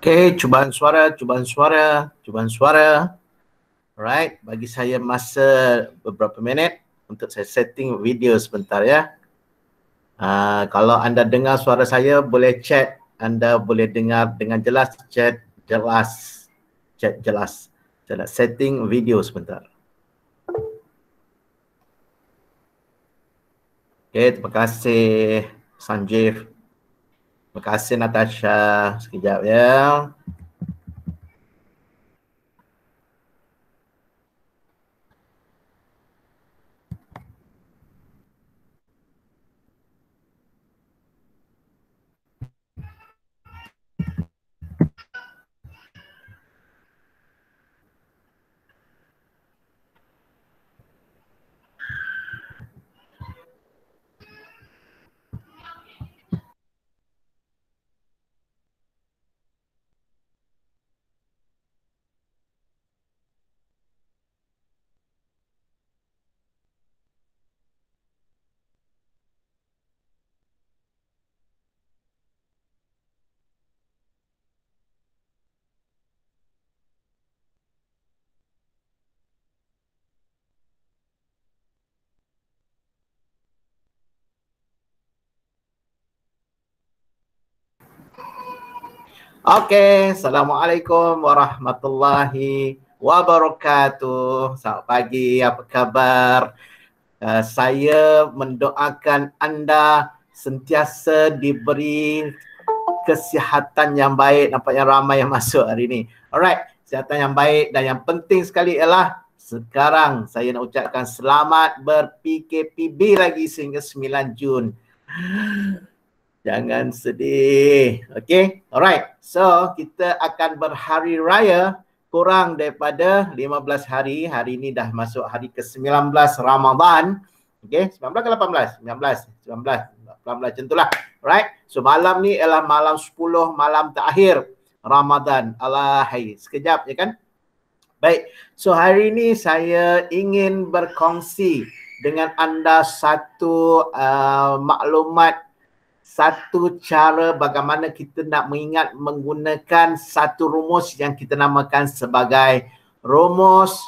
Okay, cubaan suara, cubaan suara, cubaan suara. Right, bagi saya masa beberapa minit untuk saya setting video sebentar ya. Uh, kalau anda dengar suara saya boleh chat, anda boleh dengar dengan jelas, chat jelas, chat jelas. Saya nak setting video sebentar. Okay, terima kasih Sanjeev. Terima kasih Natasha. Sekejap ya. Okey, Assalamualaikum warahmatullahi wabarakatuh. Selamat pagi, apa khabar? Uh, saya mendoakan anda sentiasa diberi kesihatan yang baik. Nampaknya ramai yang masuk hari ini. Alright, kesihatan yang baik dan yang penting sekali ialah sekarang saya nak ucapkan selamat ber-PKPB lagi sehingga 9 Jun. Jangan sedih. Okay. Alright. So, kita akan berhari raya kurang daripada 15 hari. Hari ini dah masuk hari ke-19 Ramadan. Okay. 19 ke 18? 19. 19. 18 macam itulah. Right. So, malam ni ialah malam 10 malam terakhir Ramadan. Alahai. Sekejap ya kan? Baik. So, hari ini saya ingin berkongsi dengan anda satu uh, maklumat satu cara bagaimana kita nak mengingat menggunakan satu rumus yang kita namakan sebagai rumus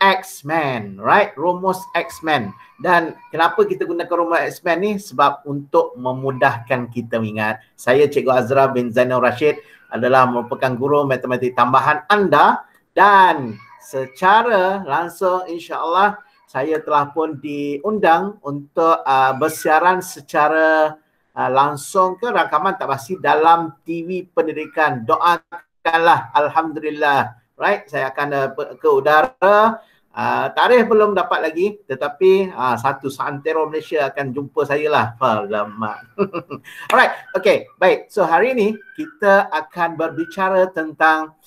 X-Men, right? Rumus X-Men. Dan kenapa kita gunakan rumus X-Men ni? Sebab untuk memudahkan kita mengingat. Saya Cikgu Azra bin Zainal Rashid adalah merupakan guru matematik tambahan anda dan secara langsung insya-Allah saya telah pun diundang untuk uh, bersiaran secara uh, langsung ke rakaman tak pasti dalam TV pendidikan. Doakanlah Alhamdulillah. Right, saya akan uh, ke udara. Uh, tarikh belum dapat lagi tetapi uh, satu santero Malaysia akan jumpa saya lah. Alright, okay, baik. So hari ini kita akan berbicara tentang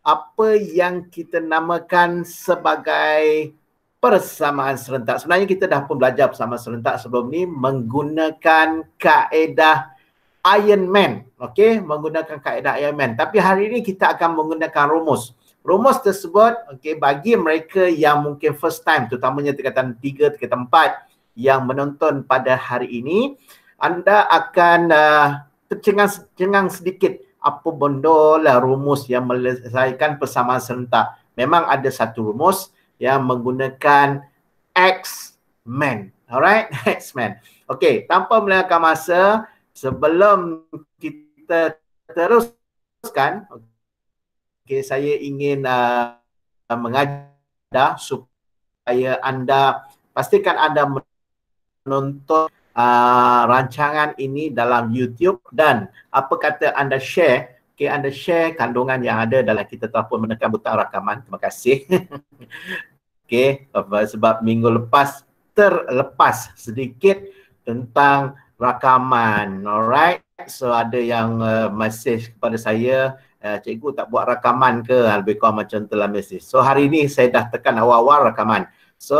apa yang kita namakan sebagai persamaan serentak. Sebenarnya kita dah pun belajar bersama serentak sebelum ni menggunakan kaedah Iron Man. Okey, menggunakan kaedah Iron Man. Tapi hari ini kita akan menggunakan rumus. Rumus tersebut okey bagi mereka yang mungkin first time terutamanya tingkatan 3, tingkatan 4 yang menonton pada hari ini, anda akan uh, tercengang-cengang sedikit apa benda lah rumus yang menyelesaikan persamaan serentak. Memang ada satu rumus yang menggunakan X-Men. Alright, X-Men. Okay, tanpa melengahkan masa, sebelum kita teruskan, okay, saya ingin uh, mengajar supaya anda, pastikan anda menonton uh, rancangan ini dalam YouTube dan apa kata anda share Okay, anda share kandungan yang ada dalam kita telah pun menekan butang rakaman. Terima kasih. okay, sebab minggu lepas terlepas sedikit tentang rakaman. Alright. So ada yang uh, message kepada saya, uh, cikgu tak buat rakaman ke? Lebih kurang macam tu lah message. So hari ini saya dah tekan awal-awal rakaman. So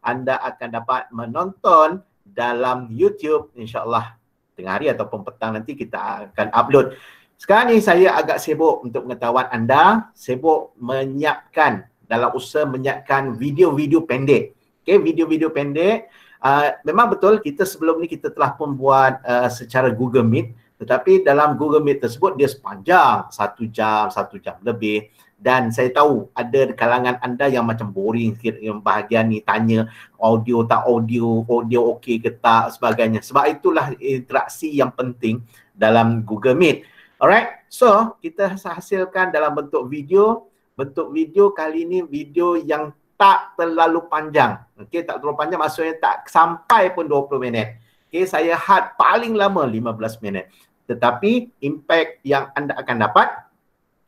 anda akan dapat menonton dalam YouTube insyaAllah tengah hari ataupun petang nanti kita akan upload. Sekarang ni saya agak sibuk untuk pengetahuan anda, sibuk menyiapkan dalam usaha menyiapkan video-video pendek. Okay, video-video pendek. Uh, memang betul kita sebelum ni kita telah pun buat uh, secara Google Meet Tetapi dalam Google Meet tersebut dia sepanjang satu jam, satu jam lebih dan saya tahu ada kalangan anda yang macam boring yang bahagian ni tanya audio tak audio, audio okey ke tak sebagainya. Sebab itulah interaksi yang penting dalam Google Meet. Alright, so kita hasilkan dalam bentuk video. Bentuk video kali ini video yang tak terlalu panjang. Okey, tak terlalu panjang maksudnya tak sampai pun 20 minit. Okey, saya had paling lama 15 minit. Tetapi impact yang anda akan dapat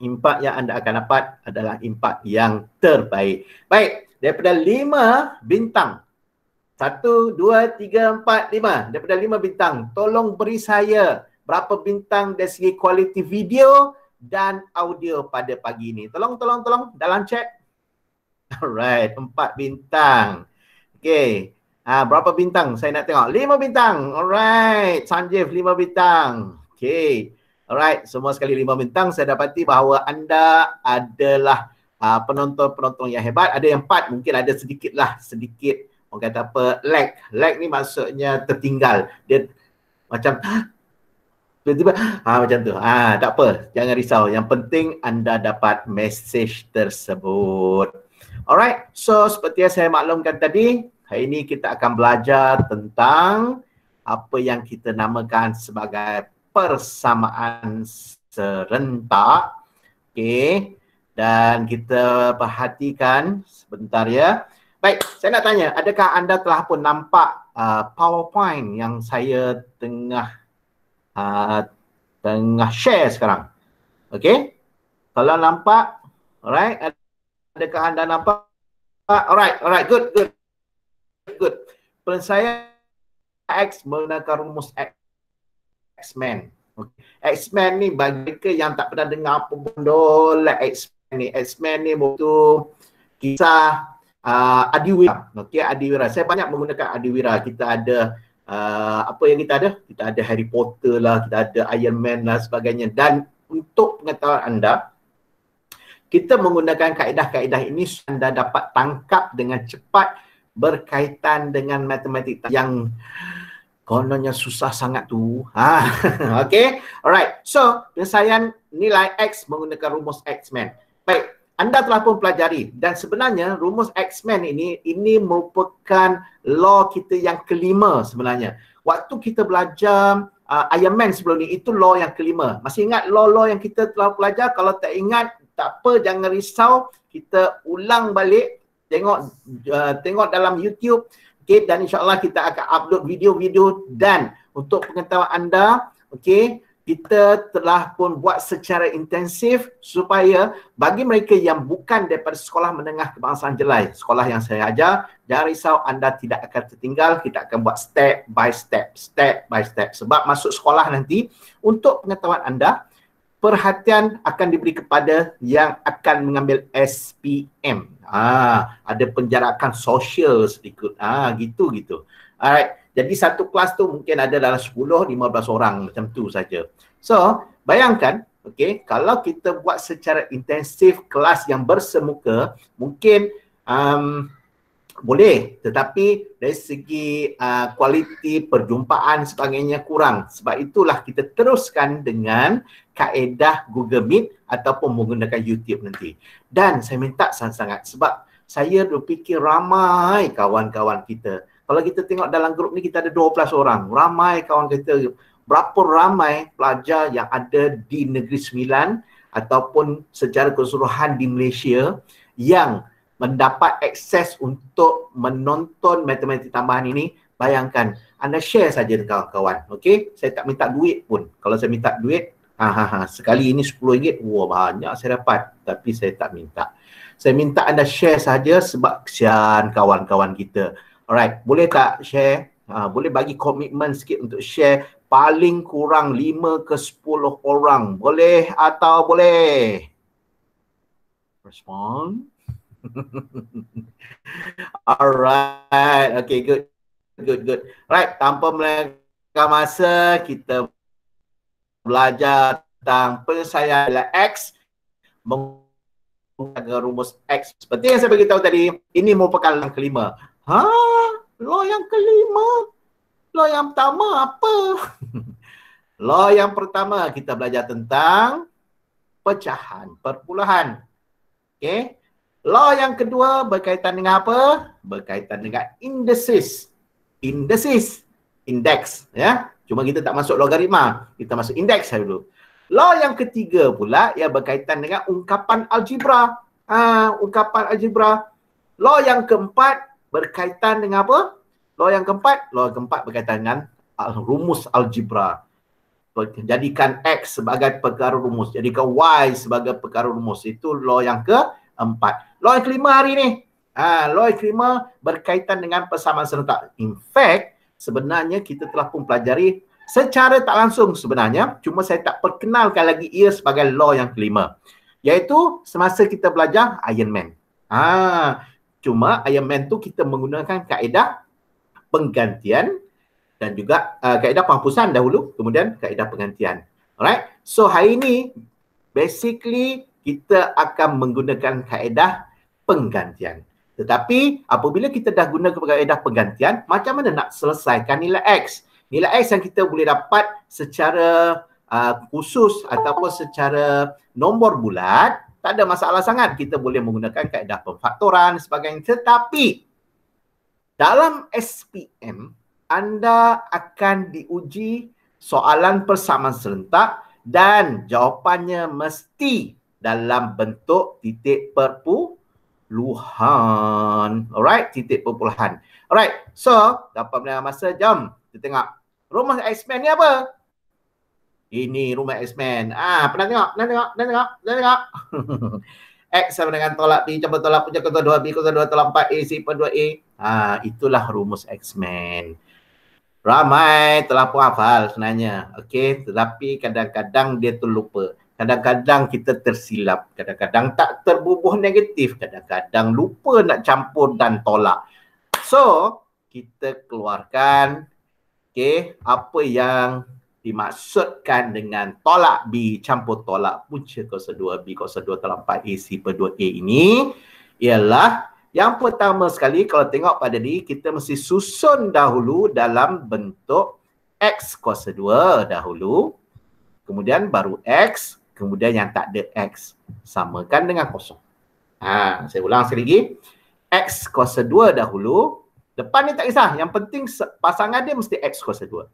impak yang anda akan dapat adalah impak yang terbaik. Baik, daripada lima bintang. Satu, dua, tiga, empat, lima. Daripada lima bintang, tolong beri saya berapa bintang dari segi kualiti video dan audio pada pagi ini. Tolong, tolong, tolong dalam chat. Alright, empat bintang. Okay. Ha, berapa bintang saya nak tengok? Lima bintang. Alright, Sanjeev lima bintang. Okay. Alright, semua sekali lima bintang saya dapati bahawa anda adalah uh, penonton-penonton yang hebat. Ada yang empat, mungkin ada sedikit lah, sedikit orang kata apa, lag. Lag ni maksudnya tertinggal. Dia macam tiba-tiba ha, macam tu. Ha, tak apa, jangan risau. Yang penting anda dapat message tersebut. Alright, so seperti yang saya maklumkan tadi, hari ini kita akan belajar tentang apa yang kita namakan sebagai persamaan serentak. Okey. Dan kita perhatikan sebentar ya. Baik, saya nak tanya, adakah anda telah pun nampak uh, PowerPoint yang saya tengah uh, tengah share sekarang? Okey. Kalau nampak, alright, adakah anda nampak? Alright, alright, good, good. Good. Saya X menggunakan rumus X X-Men. X-Men ni bagi mereka yang tak pernah dengar apa dolak X-Men ni. X-Men ni waktu kisah uh, Adiwira. Okey, Adiwira. Saya banyak menggunakan Adiwira. Kita ada uh, apa yang kita ada? Kita ada Harry Potter lah, kita ada Iron Man lah sebagainya. Dan untuk pengetahuan anda, kita menggunakan kaedah-kaedah ini anda dapat tangkap dengan cepat berkaitan dengan matematik yang kononnya susah sangat tu. Ha. okay. Alright. So, penyelesaian nilai X menggunakan rumus X-Men. Baik. Anda telah pun pelajari dan sebenarnya rumus X-Men ini ini merupakan law kita yang kelima sebenarnya. Waktu kita belajar uh, Iron Man sebelum ni itu law yang kelima. Masih ingat law-law yang kita telah belajar? Kalau tak ingat, tak apa, jangan risau. Kita ulang balik, tengok uh, tengok dalam YouTube Okay, dan insyaAllah kita akan upload video-video dan untuk pengetahuan anda, okay, kita telah pun buat secara intensif supaya bagi mereka yang bukan daripada sekolah menengah kebangsaan jelai, sekolah yang saya ajar, jangan risau anda tidak akan tertinggal, kita akan buat step by step, step by step. Sebab masuk sekolah nanti, untuk pengetahuan anda, perhatian akan diberi kepada yang akan mengambil SPM. Ah, ada penjarakan sosial sedikit. Ah, gitu gitu. Alright. Jadi satu kelas tu mungkin ada dalam 10 15 orang macam tu saja. So, bayangkan okey, kalau kita buat secara intensif kelas yang bersemuka, mungkin um, boleh. Tetapi dari segi uh, kualiti perjumpaan sebagainya kurang. Sebab itulah kita teruskan dengan kaedah Google Meet ataupun menggunakan YouTube nanti. Dan saya minta sangat-sangat sebab saya berfikir ramai kawan-kawan kita kalau kita tengok dalam grup ni kita ada 12 orang ramai kawan kita berapa ramai pelajar yang ada di Negeri Sembilan ataupun secara keseluruhan di Malaysia yang mendapat akses untuk menonton matematik tambahan ini, bayangkan anda share saja dengan kawan-kawan. Okey, saya tak minta duit pun. Kalau saya minta duit, ha ha ha, sekali ini RM10, wah banyak saya dapat, tapi saya tak minta. Saya minta anda share saja sebab kesian kawan-kawan kita. Alright, boleh tak share? Ha, boleh bagi komitmen sikit untuk share paling kurang 5 ke 10 orang. Boleh atau boleh? Respond. Alright, okay, good. Good, good. Right, tanpa melengahkan masa, kita belajar tentang penyelesaian nilai X menggunakan rumus X. Seperti yang saya beritahu tadi, ini merupakan yang kelima. Ha? Law yang kelima? Law yang pertama apa? Law yang pertama kita belajar tentang pecahan, perpuluhan. Okay. Law yang kedua berkaitan dengan apa? Berkaitan dengan indices. Indices. Index. Ya. Cuma kita tak masuk logaritma. Kita masuk indeks dulu. Law yang ketiga pula yang berkaitan dengan ungkapan algebra. Ha, ungkapan algebra. Law yang keempat berkaitan dengan apa? Law yang keempat, law yang keempat berkaitan dengan rumus algebra jadikan X sebagai perkara rumus, jadikan Y sebagai perkara rumus. Itu law yang keempat. Law yang kelima hari ni. Ha, law yang kelima berkaitan dengan persamaan serentak. In fact, sebenarnya kita telah pun pelajari secara tak langsung sebenarnya. Cuma saya tak perkenalkan lagi ia sebagai law yang kelima. Iaitu semasa kita belajar Iron Man. Ha, cuma Man tu kita menggunakan kaedah penggantian dan juga uh, kaedah penghapusan dahulu kemudian kaedah penggantian. Alright. So hari ini basically kita akan menggunakan kaedah penggantian. Tetapi apabila kita dah guna kaedah penggantian, macam mana nak selesaikan nilai X? Nilai X yang kita boleh dapat secara uh, khusus ataupun secara nombor bulat, tak ada masalah sangat. Kita boleh menggunakan kaedah pemfaktoran sebagainya. Tetapi dalam SPM, anda akan diuji soalan persamaan serentak dan jawapannya mesti dalam bentuk titik perpuluhan. Alright, titik perpuluhan. Alright, so dapat mendengar masa jam. Kita tengok. Rumah X-Men ni apa? Ini rumah X-Men. Ah, pernah tengok? Pernah tengok? Pernah tengok? Pernah tengok? X sama dengan tolak B campur tolak puncak kuasa 2 B kuasa 2 tolak 4 A C per 2 A. Ah, itulah rumus X-Men ramai telah pun hafal sebenarnya. Okey, tetapi kadang-kadang dia terlupa. Kadang-kadang kita tersilap, kadang-kadang tak terbubuh negatif, kadang-kadang lupa nak campur dan tolak. So, kita keluarkan okey, apa yang dimaksudkan dengan tolak B campur tolak punca kuasa 2B kuasa 2 tolak 4 AC per 2A ini ialah yang pertama sekali kalau tengok pada ni kita mesti susun dahulu dalam bentuk X kuasa 2 dahulu. Kemudian baru X, kemudian yang tak ada X. Samakan dengan kosong. Ha, saya ulang sekali lagi. X kuasa 2 dahulu. Depan ni tak kisah. Yang penting pasangan dia mesti X kuasa 2.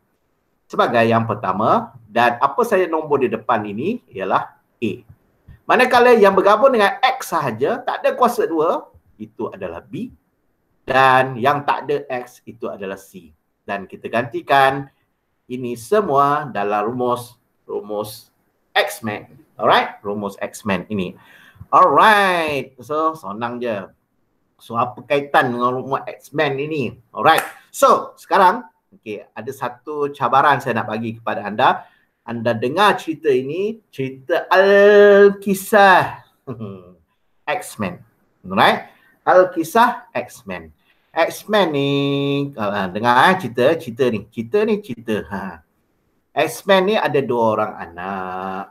Sebagai yang pertama. Dan apa saya nombor di depan ini ialah A. Manakala yang bergabung dengan X sahaja, tak ada kuasa 2, itu adalah B dan yang tak ada X itu adalah C. Dan kita gantikan ini semua dalam rumus rumus X-Men. Alright? Rumus X-Men ini. Alright. So, senang je. So, apa kaitan dengan rumus X-Men ini? Alright. So, sekarang okay, ada satu cabaran saya nak bagi kepada anda. Anda dengar cerita ini, cerita Al-Kisah X-Men. Alright? Al-Kisah X-Men. X-Men ni uh, dengar eh, cerita cerita ni. Cerita ni cerita. Ha. X-Men ni ada dua orang anak.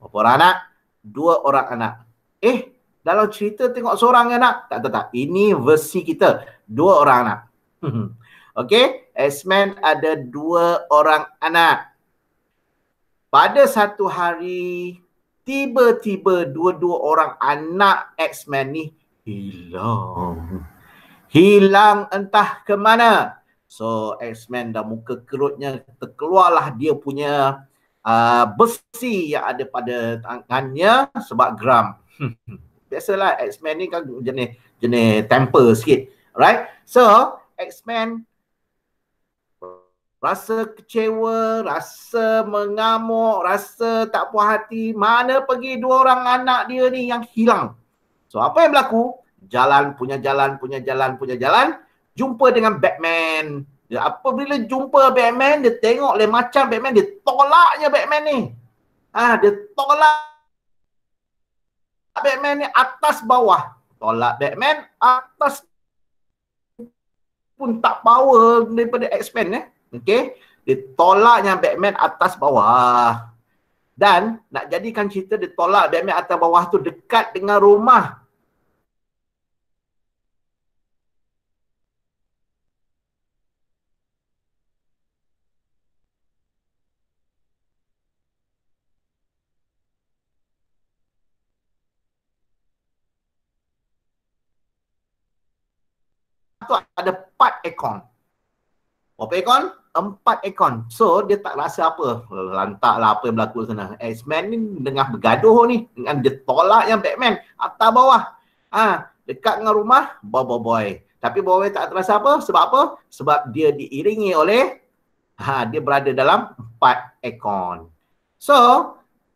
Berapa orang anak? Dua orang anak. Eh, dalam cerita tengok seorang anak. Tak, tak, tak. Ini versi kita. Dua orang anak. Okey, X-Men ada dua orang anak. Pada satu hari, tiba-tiba dua-dua orang anak X-Men ni hilang. Hilang entah ke mana. So X-Men dah muka kerutnya terkeluarlah dia punya uh, besi yang ada pada tangannya sebab geram. Biasalah X-Men ni kan jenis jenis temper sikit. Right? So X-Men rasa kecewa, rasa mengamuk, rasa tak puas hati. Mana pergi dua orang anak dia ni yang hilang? So apa yang berlaku? Jalan punya jalan punya jalan punya jalan jumpa dengan Batman. Dia apabila jumpa Batman dia tengok le macam Batman dia tolaknya Batman ni. Ah dia tolak Batman ni atas bawah. Tolak Batman atas pun tak power daripada X-Men eh. Okey, dia tolaknya Batman atas bawah. Dan nak jadikan cerita dia tolak Batman atas bawah tu dekat dengan rumah. tu ada part account Berapa ekon? Empat ekon. So dia tak rasa apa. Lantak lah apa yang berlaku sana. X-Men ni tengah bergaduh ni. Dengan dia tolak yang Batman. Atas bawah. Ha, dekat dengan rumah, Bobo Boy. Tapi Bobo Boy tak terasa apa. Sebab apa? Sebab dia diiringi oleh ha, dia berada dalam empat ekon. So,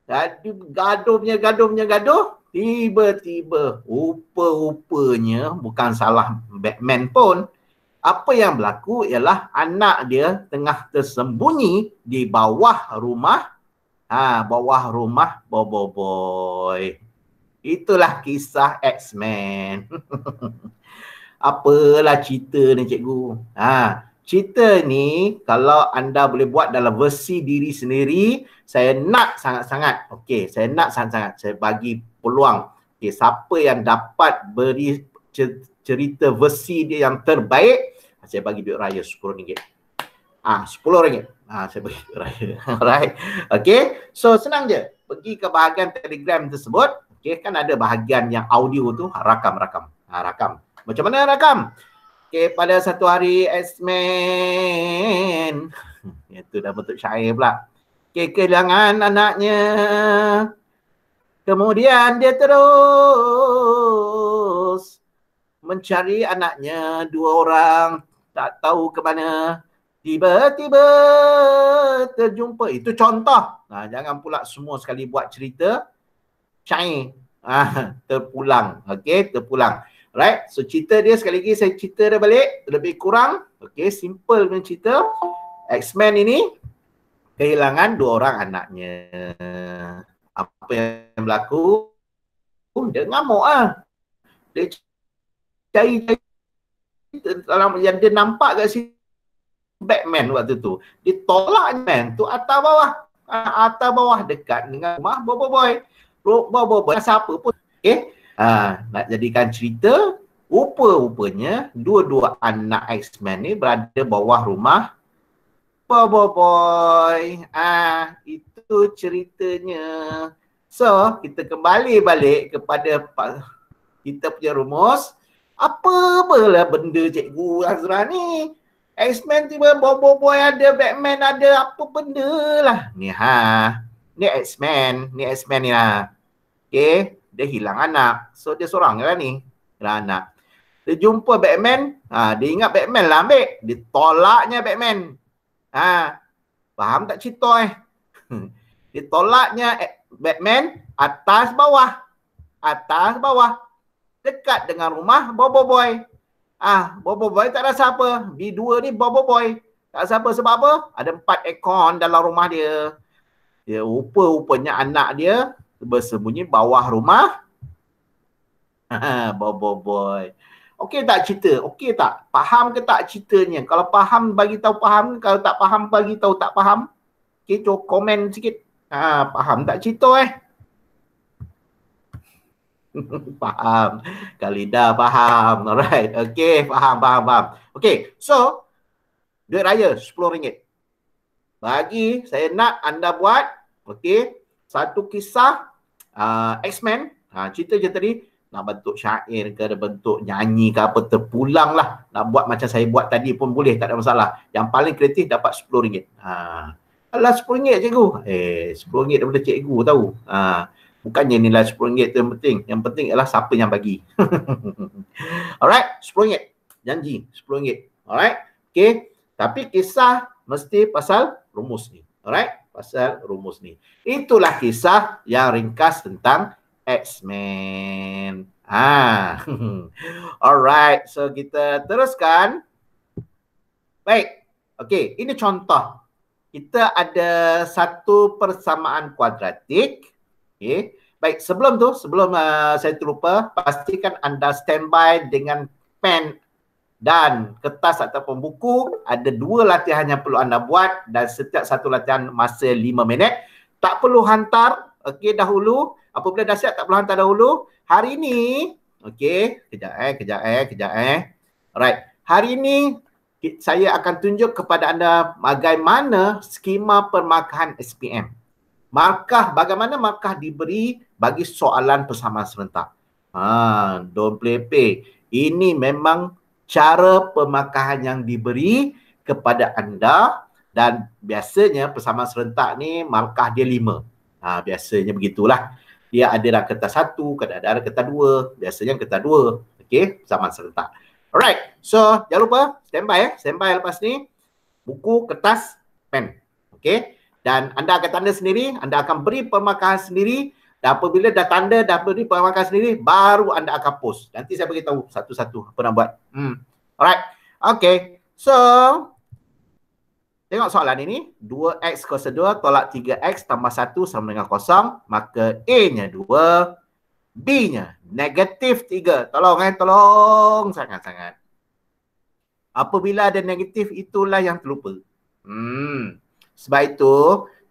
jadi gaduh punya gaduh punya gaduh. Tiba-tiba, rupa-rupanya bukan salah Batman pun apa yang berlaku ialah anak dia tengah tersembunyi di bawah rumah ha bawah rumah Bobo Boy. Itulah kisah X-Men. Apalah cerita ni cikgu? Ha, cerita ni kalau anda boleh buat dalam versi diri sendiri, saya nak sangat-sangat. Okey, saya nak sangat-sangat. Saya bagi peluang. Okey, siapa yang dapat beri cerita versi dia yang terbaik, saya bagi duit raya RM10. Ah, RM10. Ah, saya bagi duit raya. Alright. Okay. So, senang je. Pergi ke bahagian Telegram tersebut. Okay, kan ada bahagian yang audio tu. Rakam-rakam. Ha, rakam. Macam mana rakam? Okay, pada satu hari X-Men. Itu dah bentuk syair pula. Okay, kehilangan anaknya. Kemudian dia terus mencari anaknya. Dua orang tak tahu ke mana. Tiba-tiba terjumpa. Itu contoh. Nah jangan pula semua sekali buat cerita. Cair. Ah terpulang. Okey terpulang. Right so cerita dia sekali lagi saya cerita dia balik. Lebih kurang okey simple punya cerita. X-Men ini kehilangan dua orang anaknya. Apa yang berlaku? Dia ngamuk ah. Dia cari, dalam yang dia nampak kat sini Batman waktu tu. Dia tolak man tu atas bawah. Ha, atas bawah dekat dengan rumah Bobo Boy. Bobo Boy siapa pun. Okay. Ha, nak jadikan cerita rupa-rupanya dua-dua anak X-Men ni berada bawah rumah Bobo Boy. Ah, ha, itu ceritanya. So, kita kembali balik kepada kita punya rumus apa lah benda cikgu Azra ni? X-Men tiba Bobo Boy ada, Batman ada, apa benda lah. Ni ha. Ni X-Men, ni X-Men ni lah. Okay, dia hilang anak. So dia seorang lah ni. Hilang anak. Dia jumpa Batman, ha, dia ingat Batman lah ambil. Dia tolaknya Batman. Ha, faham tak cerita eh? dia tolaknya Batman atas bawah. Atas bawah dekat dengan rumah Bobo Boy. Ah, Bobo Boy tak rasa apa. B2 ni Bobo Boy. Tak rasa apa sebab apa? Ada empat ekor dalam rumah dia. Dia rupa-rupanya anak dia bersembunyi bawah rumah Bobo Boy. Okey tak cerita? Okey tak? Faham ke tak ceritanya? Kalau faham bagi tahu faham, kalau tak faham bagi tahu tak faham. Okey, komen sikit. Ha, faham tak cerita eh? faham. Kalida faham. Alright. Okay. Faham, faham, faham. Okay. So, duit raya RM10. Bagi saya nak anda buat, okay, satu kisah uh, X-Men. Ha, cerita je tadi, nak bentuk syair ke, ada bentuk nyanyi ke apa, terpulang lah. Nak buat macam saya buat tadi pun boleh, tak ada masalah. Yang paling kreatif dapat RM10. Ha. Alah RM10 cikgu. Eh, RM10 daripada cikgu tahu. Ha. Bukannya nilai RM10 tu yang penting. Yang penting adalah siapa yang bagi. Alright, RM10. Janji, RM10. Alright, okay. Tapi kisah mesti pasal rumus ni. Alright, pasal rumus ni. Itulah kisah yang ringkas tentang X-Men. Ha. Alright, so kita teruskan. Baik, okay. Ini contoh. Kita ada satu persamaan kuadratik. Okay. Baik, sebelum tu, sebelum uh, saya terlupa, pastikan anda standby dengan pen dan kertas ataupun buku. Ada dua latihan yang perlu anda buat dan setiap satu latihan masa lima minit. Tak perlu hantar, okey dahulu. Apabila dah siap, tak perlu hantar dahulu. Hari ini, okey, kejap eh, kejap eh, kejap eh. Alright, hari ini saya akan tunjuk kepada anda bagaimana skema permakahan SPM markah bagaimana markah diberi bagi soalan persamaan serentak. Ha, don't play play. Ini memang cara pemakahan yang diberi kepada anda dan biasanya persamaan serentak ni markah dia lima. Ha, biasanya begitulah. Dia ada dalam kertas satu, kadang-kadang ada kertas dua. Biasanya kertas dua. Okay, persamaan serentak. Alright, so jangan lupa standby eh. Standby lepas ni. Buku, kertas, pen. Okay, dan anda akan tanda sendiri, anda akan beri pemakahan sendiri dan apabila dah tanda, dah beri pemakahan sendiri, baru anda akan post. Nanti saya beritahu satu-satu apa nak buat. Hmm. Alright, okay. So, Tengok soalan ini. 2x kuasa 2 tolak 3x tambah 1 sama dengan kosong. Maka A-nya 2. B-nya negatif 3. Tolong eh, tolong sangat-sangat. Apabila ada negatif, itulah yang terlupa. Hmm. Sebab itu,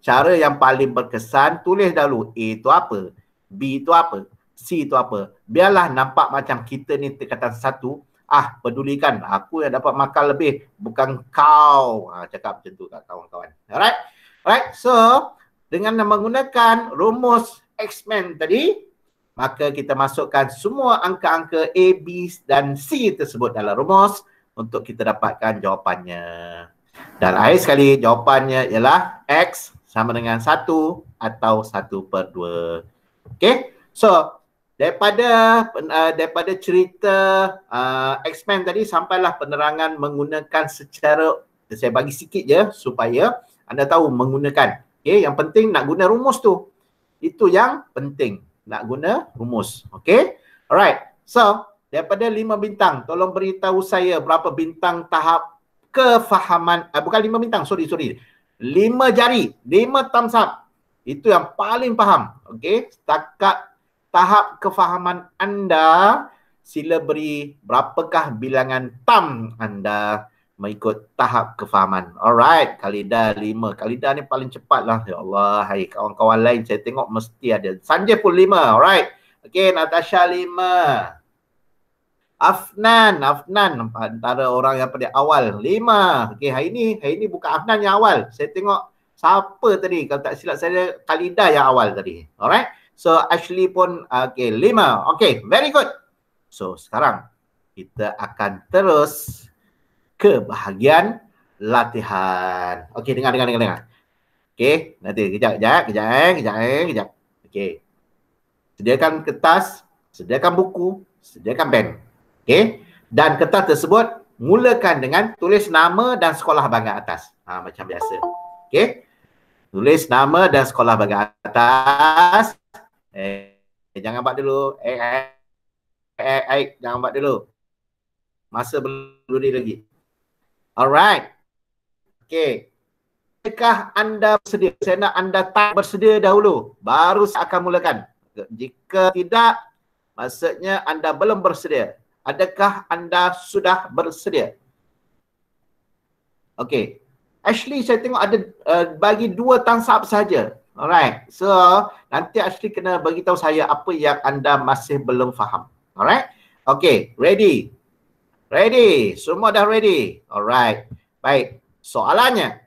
cara yang paling berkesan, tulis dahulu A itu apa, B itu apa, C itu apa. Biarlah nampak macam kita ni terkata satu, ah pedulikan aku yang dapat makan lebih bukan kau. Ha, cakap macam tu kat kawan-kawan. Alright? Alright so dengan menggunakan rumus X-Men tadi maka kita masukkan semua angka-angka A, B dan C tersebut dalam rumus untuk kita dapatkan jawapannya dan akhir sekali jawapannya ialah X sama dengan 1 atau 1 per 2 okay so daripada uh, daripada cerita uh, X-Men tadi sampailah penerangan menggunakan secara saya bagi sikit je supaya anda tahu menggunakan. Okey yang penting nak guna rumus tu. Itu yang penting nak guna rumus. Okey alright. So daripada lima bintang tolong beritahu saya berapa bintang tahap kefahaman uh, bukan lima bintang sorry sorry lima jari lima thumbs up itu yang paling faham okey setakat tahap kefahaman anda sila beri berapakah bilangan tam anda mengikut tahap kefahaman. Alright, Kalida lima. Kalida ni paling cepat lah. Ya Allah, hai kawan-kawan lain saya tengok mesti ada. Sanjay pun lima. Alright. Okay, Natasha lima. Afnan, Afnan antara orang yang pada awal. Lima. Okay, hari ni, hari ni bukan Afnan yang awal. Saya tengok siapa tadi. Kalau tak silap saya, Kalida yang awal tadi. Alright. So Ashley pun okay lima. Okay, very good. So sekarang kita akan terus ke bahagian latihan. Okay, dengar dengar dengar dengar. Okay, nanti kejap kejap kejap eh kejap eh kejap. Okay. Sediakan kertas, sediakan buku, sediakan pen. Okay. Dan kertas tersebut mulakan dengan tulis nama dan sekolah bangga atas. Ha, macam biasa. Okay. Tulis nama dan sekolah bangga atas. Eh, eh jangan buat dulu. Eh, eh, eh, eh, jangan buat dulu. Masa belum ni lagi. Alright. Okay. Adakah anda bersedia? Saya nak anda tak bersedia dahulu. Baru saya akan mulakan. Jika tidak, maksudnya anda belum bersedia. Adakah anda sudah bersedia? Okay. Ashley, saya tengok ada uh, bagi dua thumbs up saja. Alright. So, nanti Ashley kena bagi tahu saya apa yang anda masih belum faham. Alright. Okay, ready. Ready. Semua dah ready. Alright. Baik. Soalannya.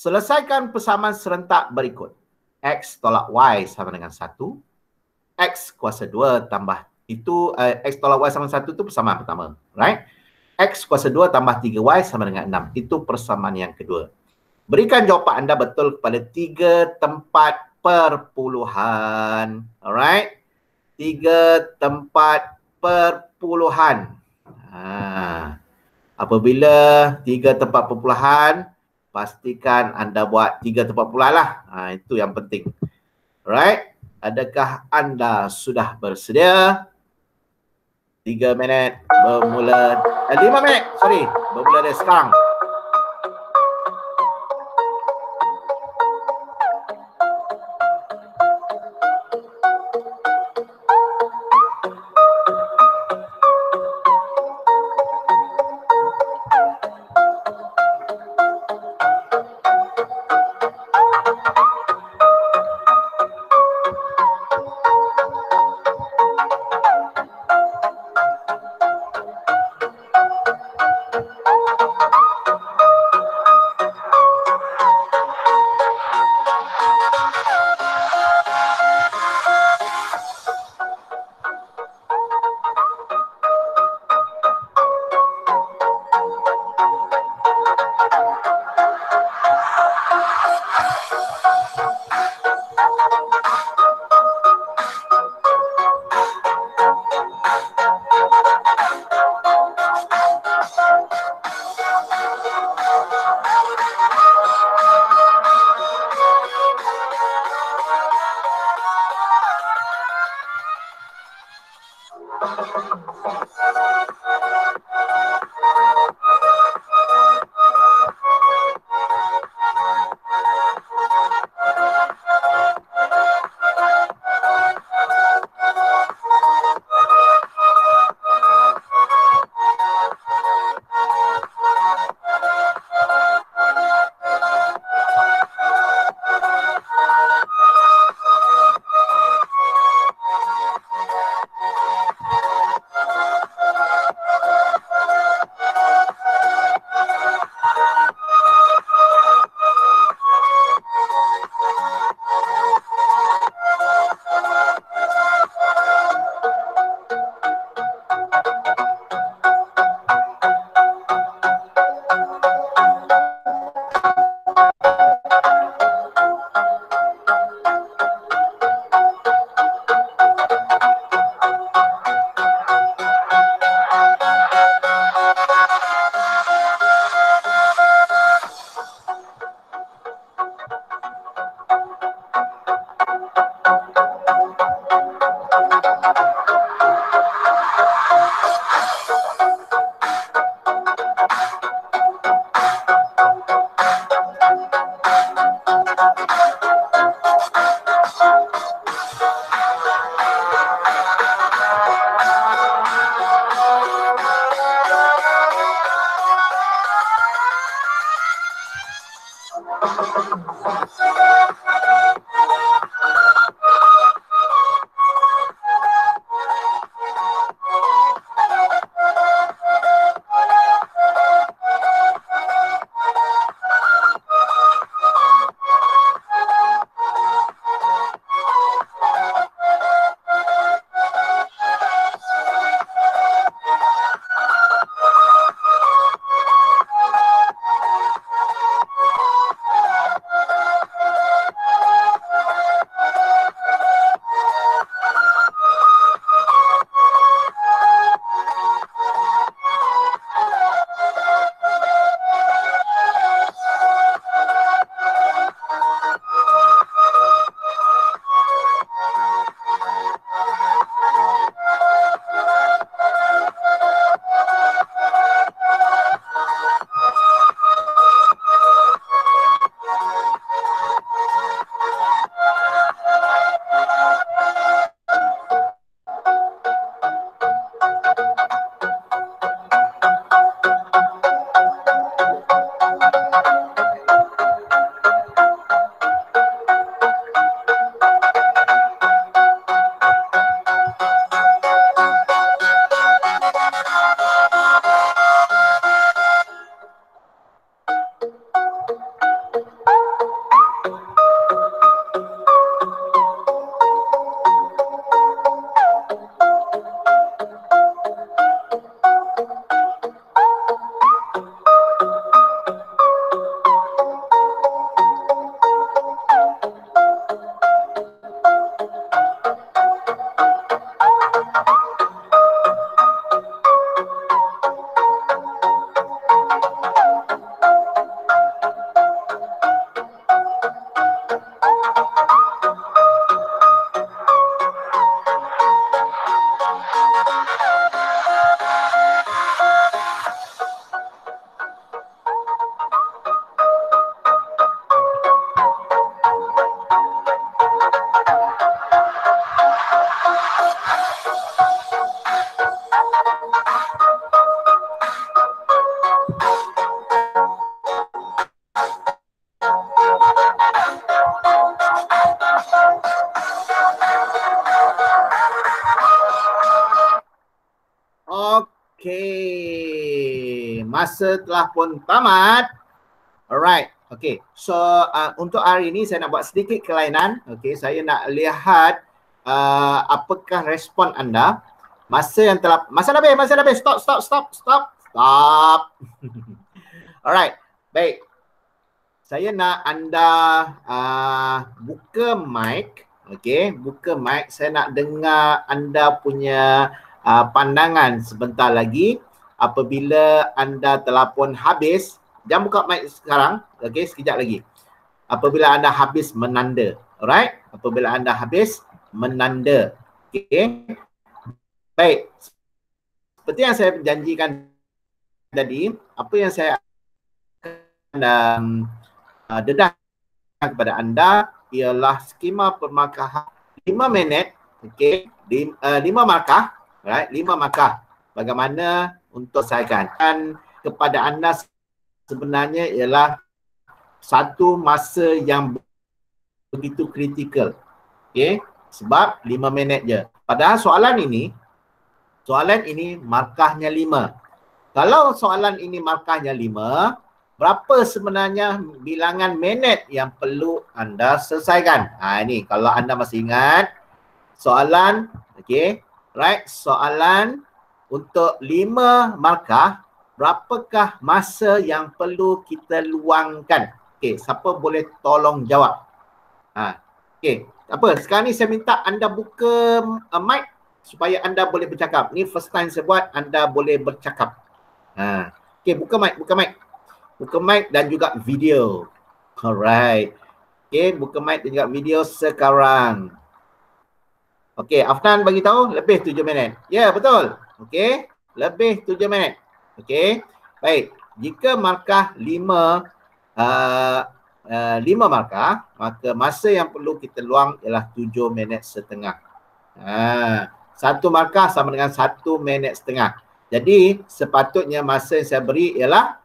Selesaikan persamaan serentak berikut. X tolak Y sama dengan 1. X kuasa 2 tambah itu uh, X tolak Y sama dengan 1 itu persamaan pertama. Right? X kuasa 2 tambah 3Y sama dengan 6. Itu persamaan yang kedua. Berikan jawapan anda betul kepada tiga tempat perpuluhan. Alright. Tiga tempat perpuluhan. Ha. Apabila tiga tempat perpuluhan, pastikan anda buat tiga tempat perpuluhan lah. Ha, itu yang penting. Alright. Adakah anda sudah bersedia? Tiga minit bermula. Eh, lima minit. Sorry. Bermula dari sekarang. Masa telah pun tamat. Alright. Okay. So uh, untuk hari ini saya nak buat sedikit kelainan. Okay. Saya nak lihat uh, apakah respon anda. Masa yang telah, masa dah habis, masa dah habis. Stop, stop, stop, stop, stop. Alright. Baik. Saya nak anda uh, buka mic. Okay. Buka mic. Saya nak dengar anda punya uh, pandangan sebentar lagi apabila anda telah pun habis, jangan buka mic sekarang, okey, sekejap lagi. Apabila anda habis menanda, alright? Apabila anda habis menanda, okey. Baik. Seperti yang saya janjikan tadi, apa yang saya akan um, uh, dedah kepada anda ialah skema permarkahan 5 minit, okey, 5 uh, markah, right? 5 markah. Bagaimana untuk saya kan kepada anda sebenarnya ialah satu masa yang begitu kritikal. Okey, sebab 5 minit je. Padahal soalan ini soalan ini markahnya 5. Kalau soalan ini markahnya 5, berapa sebenarnya bilangan minit yang perlu anda selesaikan? Ha ini kalau anda masih ingat soalan okey, right? Soalan untuk 5 markah berapakah masa yang perlu kita luangkan? Okey, siapa boleh tolong jawab? Ha. Okey, apa? Sekarang ni saya minta anda buka uh, mic supaya anda boleh bercakap. Ni first time saya buat, anda boleh bercakap. Ha. Okey, buka mic, buka mic. Buka mic dan juga video. Alright. Okey, buka mic dan juga video sekarang. Okey, Afnan bagi tahu lebih tujuh minit. Ya, yeah, betul. Okey, lebih tujuh minit. Okey. Baik. Jika markah lima uh, uh, lima markah, maka masa yang perlu kita luang ialah tujuh minit setengah. Uh, satu markah sama dengan satu minit setengah. Jadi sepatutnya masa yang saya beri ialah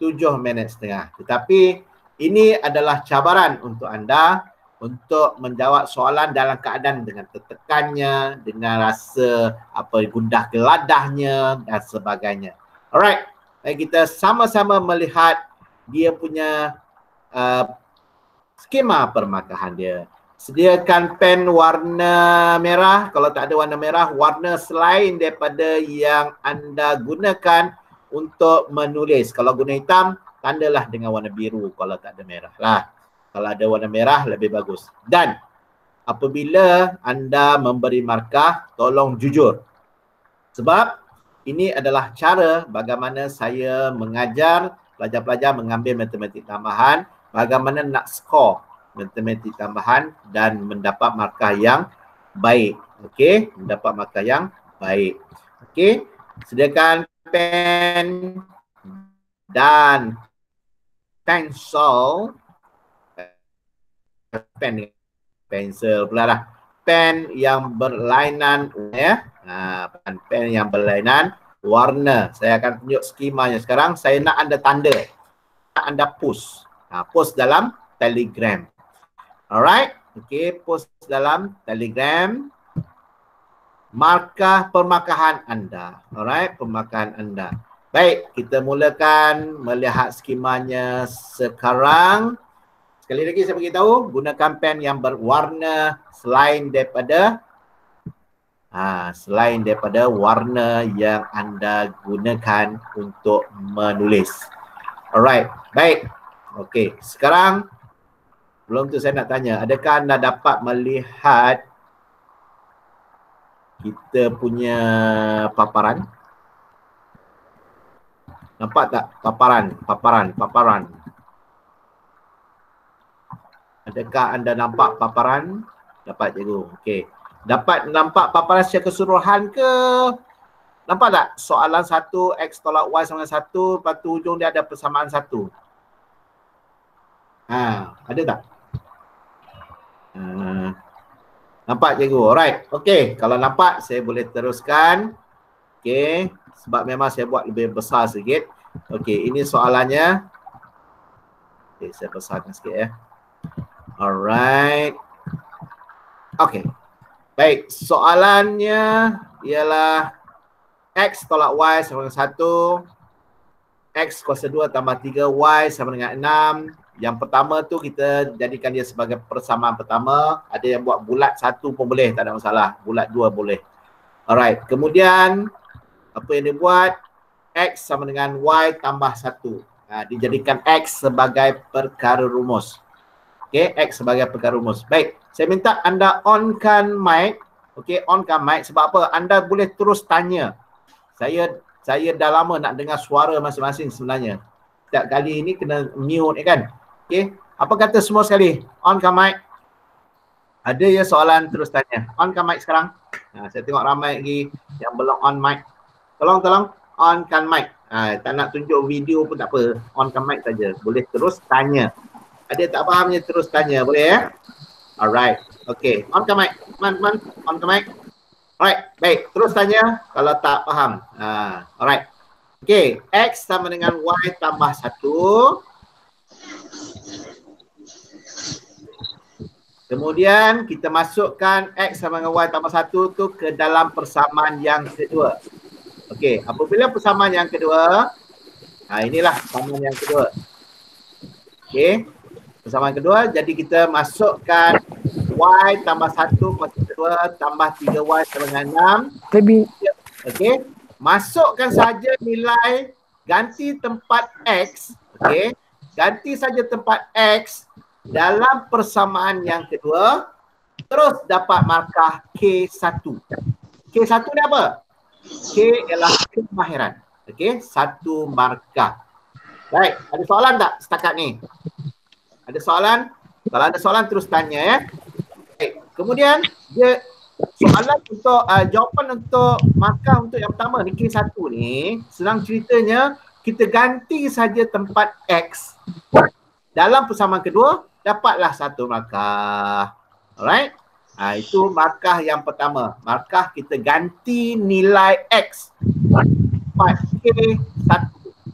tujuh minit setengah. Tetapi ini adalah cabaran untuk anda untuk menjawab soalan dalam keadaan dengan tertekannya, dengan rasa apa gundah geladahnya dan sebagainya. Alright, kita sama-sama melihat dia punya uh, skema permakahan dia. Sediakan pen warna merah. Kalau tak ada warna merah, warna selain daripada yang anda gunakan untuk menulis. Kalau guna hitam, tandalah dengan warna biru kalau tak ada merah lah. Kalau ada warna merah, lebih bagus. Dan apabila anda memberi markah, tolong jujur. Sebab ini adalah cara bagaimana saya mengajar pelajar-pelajar mengambil matematik tambahan, bagaimana nak skor matematik tambahan dan mendapat markah yang baik. Okey, mendapat markah yang baik. Okey, sediakan pen dan pensel pen pensel pula lah pen yang berlainan ya ha, pen yang berlainan warna. Saya akan tunjuk skemanya sekarang. Saya nak anda tanda. Nak anda post. Ha, post dalam Telegram. Alright. Okay, post dalam Telegram. Markah permakahan anda. Alright, permakahan anda. Baik, kita mulakan melihat skemanya sekarang. Sekali lagi saya beritahu, gunakan pen yang berwarna selain daripada Ha, selain daripada warna yang anda gunakan untuk menulis. Alright, baik. Okey, sekarang belum tu saya nak tanya, adakah anda dapat melihat kita punya paparan? Nampak tak paparan, paparan, paparan? Adakah anda nampak paparan? Dapat cikgu. Okey dapat nampak paparan secara keseluruhan ke nampak tak soalan satu x tolak y sama satu lepas tu ujung dia ada persamaan satu ha ada tak? Ha. nampak cikgu? Alright okey kalau nampak saya boleh teruskan. Okey sebab memang saya buat lebih besar sikit. Okey ini soalannya. Okey saya besarkan sikit ya. Alright. Okey Baik, soalannya ialah X tolak Y sama dengan 1 X kuasa 2 tambah 3 Y sama dengan 6 Yang pertama tu kita jadikan dia sebagai persamaan pertama Ada yang buat bulat satu pun boleh, tak ada masalah Bulat dua boleh Alright, kemudian Apa yang dia buat X sama dengan Y tambah 1 ha, Dijadikan X sebagai perkara rumus Okay, X sebagai perkara rumus Baik, saya minta anda onkan mic. Okey, onkan mic sebab apa? Anda boleh terus tanya. Saya saya dah lama nak dengar suara masing-masing sebenarnya. Setiap kali ini kena mute kan. Okey, apa kata semua sekali? Onkan mic. Ada ya soalan terus tanya. Onkan mic sekarang. Ha, saya tengok ramai lagi yang belum on mic. Tolong tolong onkan mic. Ha, tak nak tunjuk video pun tak apa. Onkan mic saja. Boleh terus tanya. Ada tak fahamnya terus tanya. Boleh ya? Alright. Okay. Onkan mic. Man, man. Onkan mic. Alright. Baik. Terus tanya kalau tak faham. Ha, alright. Okay. X sama dengan Y tambah 1. Kemudian kita masukkan X sama dengan Y tambah 1 tu ke dalam persamaan yang kedua. Okey, apabila persamaan yang kedua, ha, inilah persamaan yang kedua. Okey, persamaan kedua, jadi kita masukkan Y tambah 1 kuasa kedua tambah 3Y sama dengan 6. Lebih. Okey, masukkan saja nilai ganti tempat X. Okey, ganti saja tempat X dalam persamaan yang kedua terus dapat markah K1. K1 ni apa? K ialah kemahiran. Okey, satu markah. Baik, ada soalan tak setakat ni? Ada soalan? Kalau ada soalan terus tanya ya. Baik, kemudian dia soalan untuk uh, jawapan untuk markah untuk yang pertama ni K1 ni senang ceritanya kita ganti saja tempat X dalam persamaan kedua dapatlah satu markah. Alright? Ha, itu markah yang pertama. Markah kita ganti nilai X. Buat K1.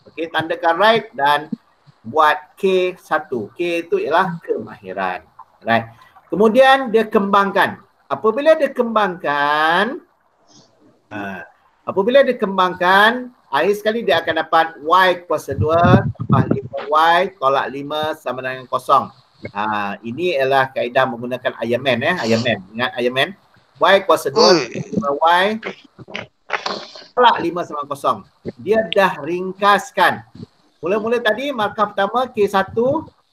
Okey, tandakan right dan buat K1. K itu ialah kemahiran. Right. Kemudian dia kembangkan. Apabila dia kembangkan, ha, apabila dia kembangkan, akhir sekali dia akan dapat Y kuasa 2 tambah 5Y tolak 5 sama dengan kosong. Ha, ini ialah kaedah menggunakan Iron Man eh, Iron Man. Ingat Iron Man? Y kuasa 2, Y tolak 5 sama kosong. Dia dah ringkaskan. Mula-mula tadi markah pertama K1,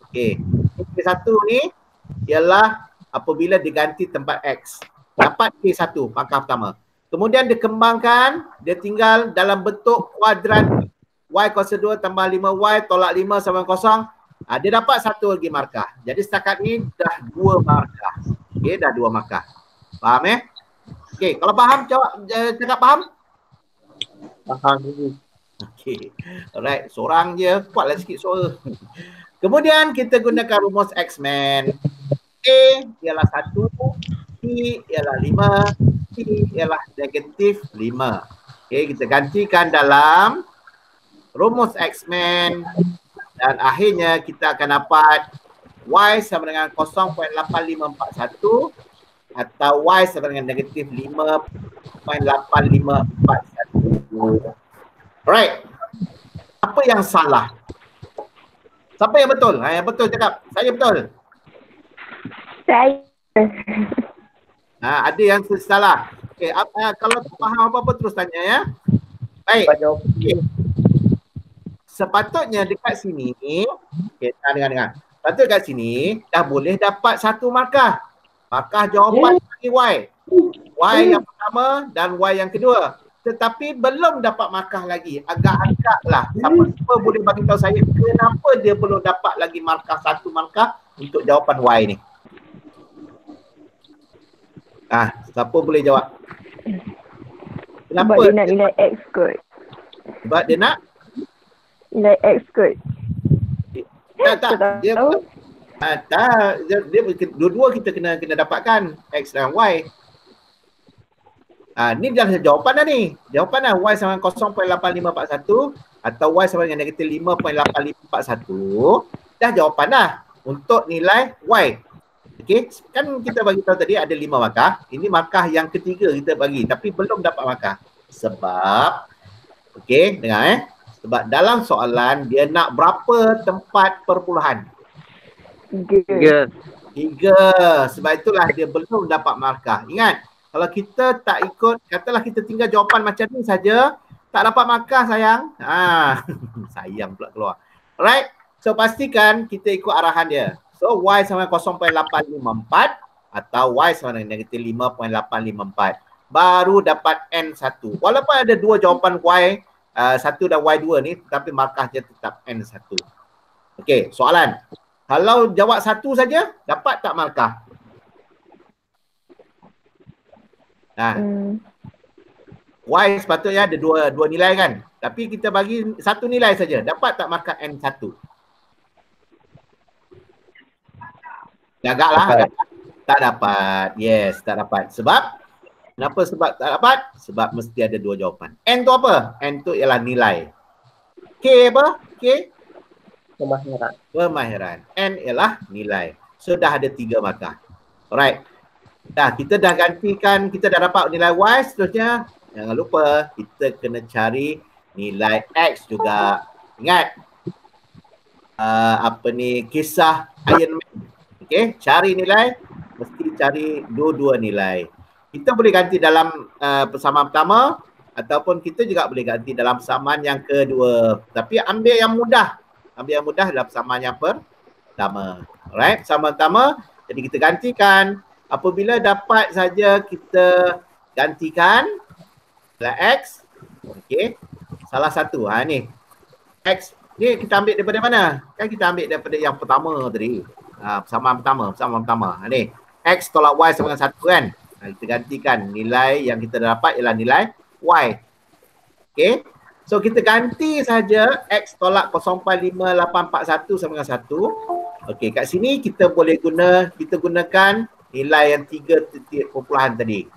okey. K1 ni ialah apabila diganti tempat X. Dapat K1 markah pertama. Kemudian dikembangkan, dia tinggal dalam bentuk kuadran Y kuasa 2 tambah 5Y tolak 5 sama kosong. Uh, dia dapat satu lagi markah. Jadi setakat ni dah dua markah. Okey, dah dua markah. Faham eh? Okey, kalau faham, cakap, eh, cakap faham? Faham. Okey. Alright, seorang je. Kuatlah sikit suara. Kemudian kita gunakan rumus X-Men. A ialah satu. T ialah lima. T ialah negatif lima. Okey, kita gantikan dalam rumus X-Men dan akhirnya kita akan dapat Y sama dengan 0.8541 atau Y sama dengan negatif 5.8541. Alright. Apa yang salah? Siapa yang betul? Ha, yang betul cakap. Saya betul. Saya. Ha, ada yang salah. Okay, uh, kalau tak faham apa-apa terus tanya ya. Baik. Okay sepatutnya dekat sini, okay, dengar dengar. Sepatutnya dekat sini dah boleh dapat satu markah. Markah jawapan hmm. Y. Y yang pertama dan Y yang kedua. Tetapi belum dapat markah lagi. Agak-agak lah. Siapa-siapa boleh bagi tahu saya kenapa dia belum dapat lagi markah satu markah untuk jawapan Y ni. Ah, siapa boleh jawab? Kenapa? Sebab dia nak nilai X kot. Sebab dia nak? Nilai X kot. Tak, tak. Dia, ah, tak. Dia, dia, dua-dua kita kena kena dapatkan X dan Y. Ah, ni dah jawapan dah ni. Jawapan dah Y sama 0.8541 atau Y sama dengan negatif 5.8541. Dah jawapan dah untuk nilai Y. Okey, kan kita bagi tahu tadi ada lima markah. Ini markah yang ketiga kita bagi tapi belum dapat markah. Sebab okey, dengar eh. Sebab dalam soalan dia nak berapa tempat perpuluhan? Tiga. Tiga. Sebab itulah dia belum dapat markah. Ingat, kalau kita tak ikut, katalah kita tinggal jawapan macam ni saja, tak dapat markah sayang. Ha, sayang pula keluar. Alright. So pastikan kita ikut arahan dia. So Y sama 0.854 atau Y sama dengan negatif 5.854. Baru dapat N1. Walaupun ada dua jawapan Y uh, satu dan Y2 ni tetapi markahnya tetap N1. Okey, soalan. Kalau jawab satu saja, dapat tak markah? Ha. Hmm. Y sepatutnya ada dua dua nilai kan. Tapi kita bagi satu nilai saja. Dapat tak markah N1? Gagaklah. Dapat. Tak dapat. Yes, tak dapat. Sebab? Kenapa sebab tak dapat? Sebab mesti ada dua jawapan. N tu apa? N tu ialah nilai. K apa? K? Kemahiran. Kemahiran. N ialah nilai. So dah ada tiga markah. Alright. Dah, kita dah gantikan, kita dah dapat nilai Y seterusnya. Jangan lupa, kita kena cari nilai X juga. Ingat, uh, apa ni, kisah Iron Man. Okay, cari nilai, mesti cari dua-dua nilai. Kita boleh ganti dalam uh, persamaan pertama ataupun kita juga boleh ganti dalam persamaan yang kedua. Tapi ambil yang mudah. Ambil yang mudah dalam persamaan yang pertama. Alright, persamaan pertama. Jadi kita gantikan. Apabila dapat saja kita gantikan nilai X. Okay. Salah satu. Ha ni. X. Ni kita ambil daripada mana? Kan kita ambil daripada yang pertama tadi. Ha, persamaan pertama. Persamaan pertama. Ha ni. X tolak Y sama dengan satu kan? Ha, kita gantikan nilai yang kita dapat ialah nilai Y. Okay. So kita ganti saja X tolak 0.5841 sama dengan 1. Okay, kat sini kita boleh guna, kita gunakan nilai yang tiga titik perpuluhan tadi.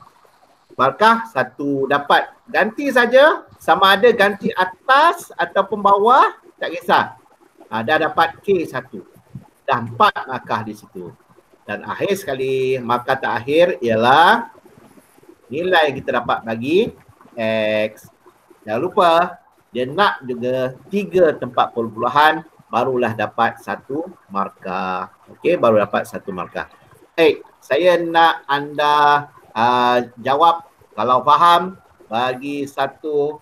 Markah satu dapat. Ganti saja sama ada ganti atas ataupun bawah, tak kisah. Ha, dah dapat K1. Dah empat markah di situ. Dan akhir sekali, markah terakhir ialah nilai yang kita dapat bagi X. Jangan lupa, dia nak juga tiga tempat perpuluhan barulah dapat satu markah. Okey, baru dapat satu markah. Eh, saya nak anda uh, jawab kalau faham bagi satu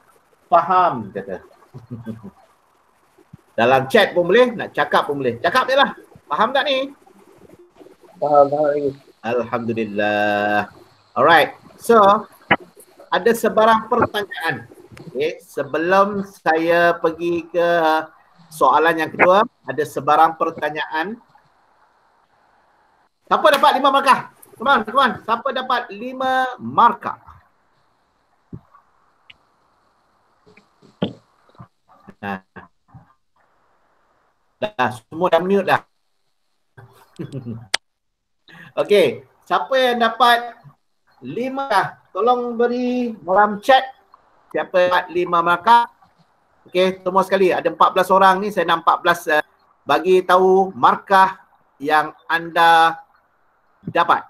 faham kata. Dalam chat pun boleh, nak cakap pun boleh. Cakap je lah. Faham tak ni? Alhamdulillah. Alright. So, ada sebarang pertanyaan. Okay. Sebelum saya pergi ke soalan yang kedua, ada sebarang pertanyaan. Siapa dapat lima markah? Come on, come on. Siapa dapat lima markah? Nah. Dah, semua dah mute dah. Okey, siapa yang dapat lima markah? Tolong beri dalam chat siapa dapat lima markah. Okey, semua sekali ada 14 orang ni saya nak 14 uh, bagi tahu markah yang anda dapat.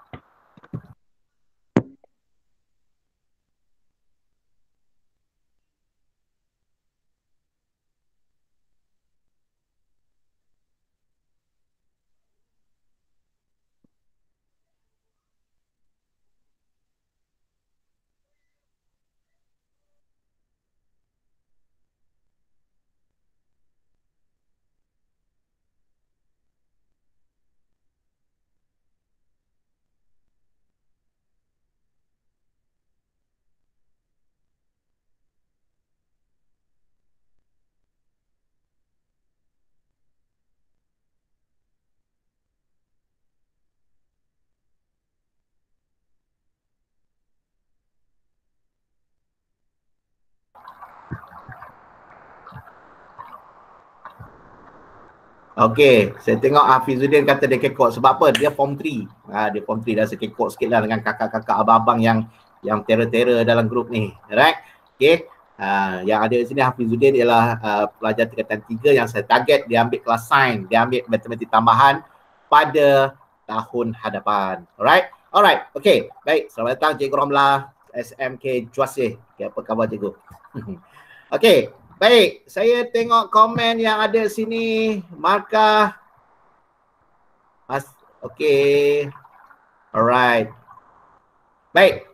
Okey, saya tengok Hafizuddin kata dia kekok sebab apa? Dia form 3. Ha, dia form 3 dah sekekok sikit lah dengan kakak-kakak abang-abang yang yang terror-terror dalam grup ni. Alright? Okey. Ha, yang ada di sini Hafizuddin ialah uh, pelajar tingkatan 3 yang saya target dia ambil kelas sains, dia ambil matematik tambahan pada tahun hadapan. Alright? Alright. Okey. Baik, selamat datang Cikgu Romlah SMK Juasih. Okay, apa khabar Cikgu? Okey, Baik, saya tengok komen yang ada sini. Markah. Okay. Alright. Baik.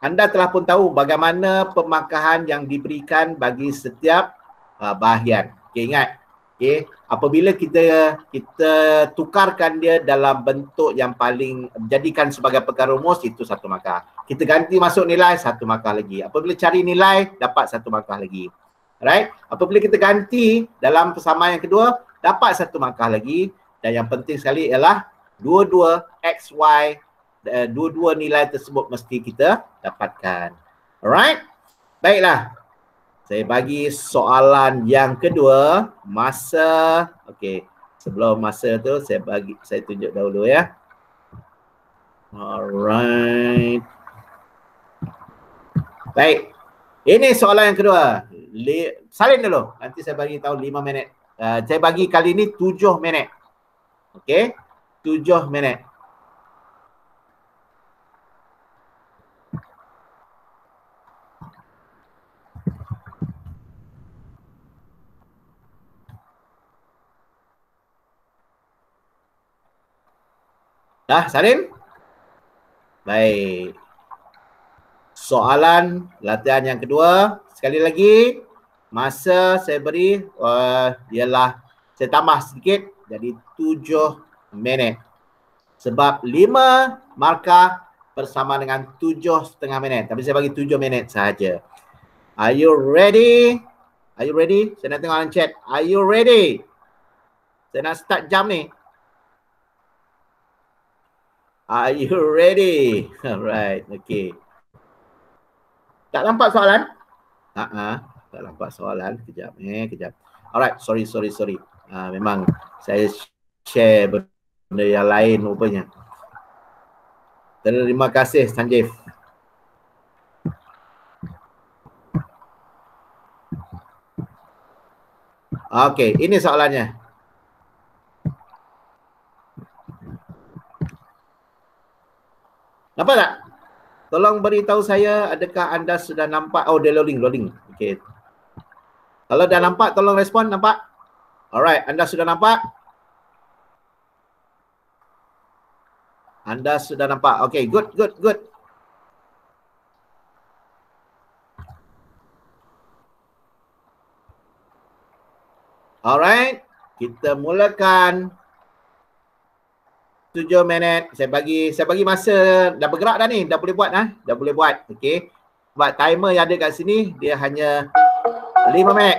Anda telah pun tahu bagaimana pemarkahan yang diberikan bagi setiap uh, bahagian. Okay, ingat. Okay. Apabila kita kita tukarkan dia dalam bentuk yang paling jadikan sebagai perkara rumus, itu satu markah. Kita ganti masuk nilai, satu markah lagi. Apabila cari nilai, dapat satu markah lagi. Right? Apabila kita ganti dalam persamaan yang kedua, dapat satu markah lagi. Dan yang penting sekali ialah dua-dua X, Y uh, dua-dua nilai tersebut mesti kita dapatkan. Alright? Baiklah. Saya bagi soalan yang kedua, masa okey. Sebelum masa tu saya bagi saya tunjuk dahulu ya. Alright. Baik. Ini soalan yang kedua. Li, salin dulu. Nanti saya bagi tahu 5 minit. Uh, saya bagi kali ini 7 minit. Okey. 7 minit. Dah, salin? Baik. Soalan latihan yang kedua. Sekali lagi, masa saya beri uh, ialah saya tambah sedikit jadi tujuh minit. Sebab lima markah bersama dengan tujuh setengah minit. Tapi saya bagi tujuh minit sahaja. Are you ready? Are you ready? Saya nak tengok dalam chat. Are you ready? Saya nak start jam ni. Are you ready? Alright, okay. Tak nampak soalan? Ha ah, tak nampak soalan. Kejap eh, kejap. Alright, sorry, sorry, sorry. Uh, memang saya share benda yang lain rupanya. Terima kasih Sanjeev. Okay, ini soalannya. Nampak tak? Tolong beritahu saya adakah anda sudah nampak oh dia loading loading. Okey. Kalau dah nampak tolong respon nampak? Alright, anda sudah nampak? Anda sudah nampak. Okay, good, good, good. Alright, kita mulakan tujuh minit. Saya bagi saya bagi masa dah bergerak dah ni, dah boleh buat ah, dah boleh buat. Okey. Sebab timer yang ada kat sini dia hanya lima minit.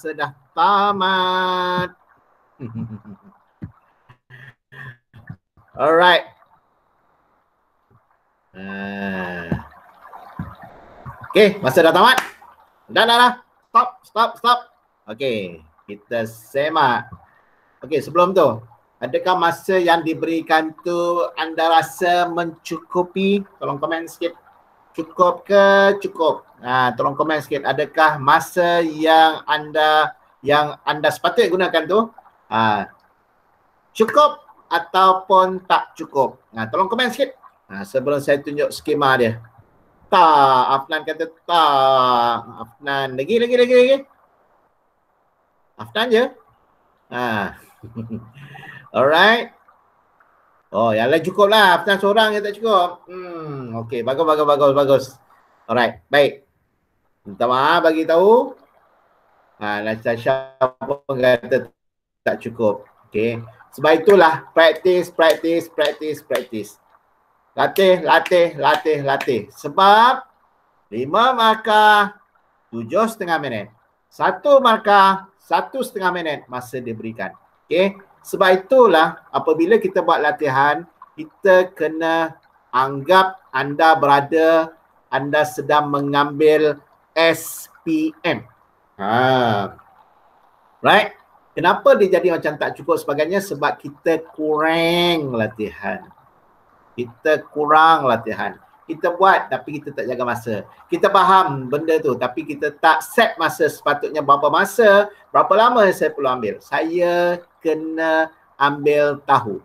Masa dah tamat. Alright. Uh. Okey, masa dah tamat. Dah dah dah. Stop, stop, stop. Okey, kita semak. Okey, sebelum tu, adakah masa yang diberikan tu anda rasa mencukupi? Tolong komen sikit. Cukup ke cukup? Ha, tolong komen sikit. Adakah masa yang anda yang anda sepatutnya gunakan tu ha, cukup ataupun tak cukup? Ha, tolong komen sikit. Ha, sebelum saya tunjuk skema dia. Tak, Afnan kata tak. Afnan lagi lagi lagi lagi. Afnan je. Ha. Alright. Oh, yang lain cukup lah. Afnan seorang yang tak cukup. Hmm, okay. Bagus, bagus, bagus, bagus. Alright, baik. Minta maaf bagi tahu. Ha, Natasha pun kata tak cukup. Okay. Sebab itulah practice, practice, practice, practice. Latih, latih, latih, latih. Sebab lima markah, tujuh setengah minit. Satu markah, satu setengah minit masa diberikan. Okay. Sebab itulah apabila kita buat latihan, kita kena anggap anda berada, anda sedang mengambil SPM. Ha. Right? Kenapa dia jadi macam tak cukup sebagainya? Sebab kita kurang latihan. Kita kurang latihan. Kita buat tapi kita tak jaga masa. Kita faham benda tu tapi kita tak set masa sepatutnya berapa masa, berapa lama saya perlu ambil. Saya kena ambil tahu.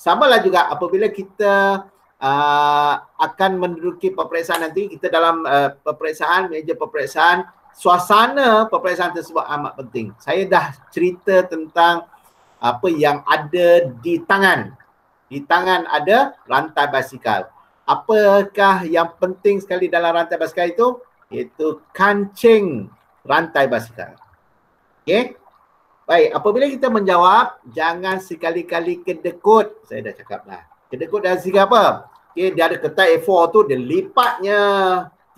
Sama lah juga apabila kita uh, akan menduduki peperiksaan nanti, kita dalam uh, peperiksaan, meja peperiksaan, suasana peperiksaan tersebut amat penting. Saya dah cerita tentang apa yang ada di tangan. Di tangan ada rantai basikal. Apakah yang penting sekali dalam rantai basikal itu? Iaitu kancing rantai basikal. Okay? Baik, apabila kita menjawab, jangan sekali-kali kedekut. Saya dah cakap lah. Kedekut dari segi apa? Okay, dia ada ketai A4 tu, dia lipatnya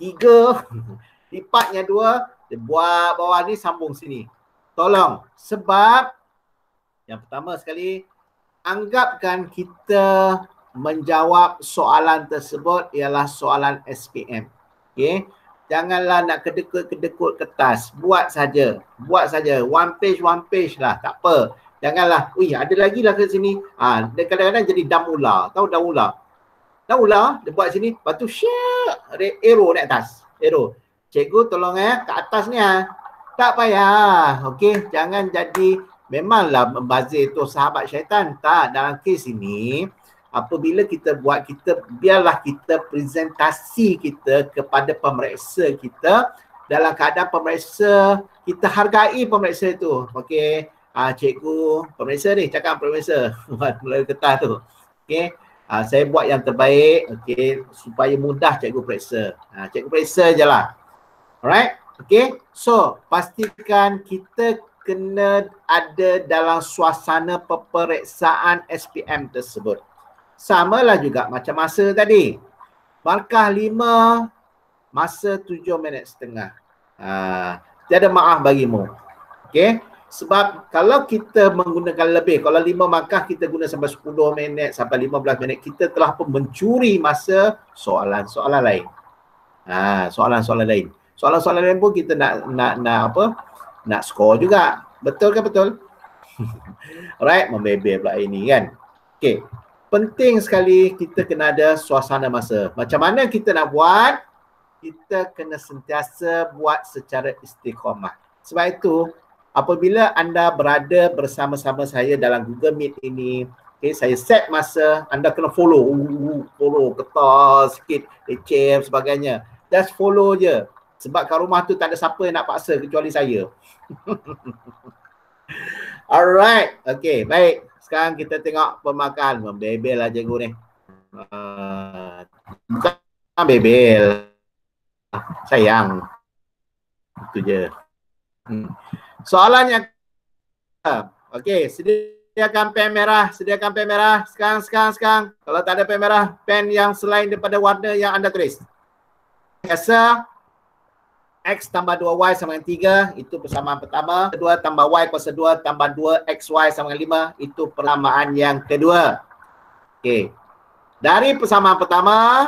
tiga, lipatnya dua, dia buat bawah ni sambung sini. Tolong. Sebab yang pertama sekali, anggapkan kita menjawab soalan tersebut ialah soalan SPM. Okay janganlah nak kedekut-kedekut kertas. Buat saja. Buat saja. One page, one page lah. Tak apa. Janganlah, wih ada lagi lah ke sini. Ha, dia kadang-kadang jadi dam ular. Tahu dam ular? Dam ular, dia buat sini. Lepas tu, syuk, arrow naik atas. Arrow. Cikgu tolong eh, ke atas ni ah. Tak payah. Okey, jangan jadi memanglah membazir tu sahabat syaitan. Tak, dalam kes ini, apabila kita buat kita biarlah kita presentasi kita kepada pemeriksa kita dalam keadaan pemeriksa kita hargai pemeriksa itu okey ah cikgu pemeriksa ni cakap pemeriksa melalui kertas tu okey ah saya buat yang terbaik okey supaya mudah cikgu periksa ah cikgu periksa jelah alright okey so pastikan kita kena ada dalam suasana peperiksaan SPM tersebut samalah juga macam masa tadi. Markah lima, masa tujuh minit setengah. Ha, tiada maaf bagimu. Okay. Sebab kalau kita menggunakan lebih, kalau lima markah kita guna sampai sepuluh minit, sampai lima belas minit, kita telah pun mencuri masa soalan-soalan lain. Ha, soalan-soalan lain. Soalan-soalan lain pun kita nak nak nak apa? Nak skor juga. Betul ke betul? Alright, membebel pula ini kan. Okay penting sekali kita kena ada suasana masa. Macam mana kita nak buat? Kita kena sentiasa buat secara istiqamah. Sebab itu, apabila anda berada bersama-sama saya dalam Google Meet ini, Okay, saya set masa anda kena follow. Uh, follow, ketas sikit, leceh sebagainya. Just follow je. Sebab kat rumah tu tak ada siapa yang nak paksa kecuali saya. Alright, okay, baik. Sekarang kita tengok pemakan. Membebel lah cikgu ni. Uh, bukan bebel. Sayang. Itu je. Hmm. Soalannya, okay, sedih sediakan pen merah, sediakan pen merah. Sekarang, sekarang, sekarang. Kalau tak ada pen merah, pen yang selain daripada warna yang anda tulis. Biasa, X tambah 2Y sama dengan 3, itu persamaan pertama. Kedua tambah Y kuasa 2 tambah 2 XY sama dengan 5, itu persamaan yang kedua. Okey. Dari persamaan pertama,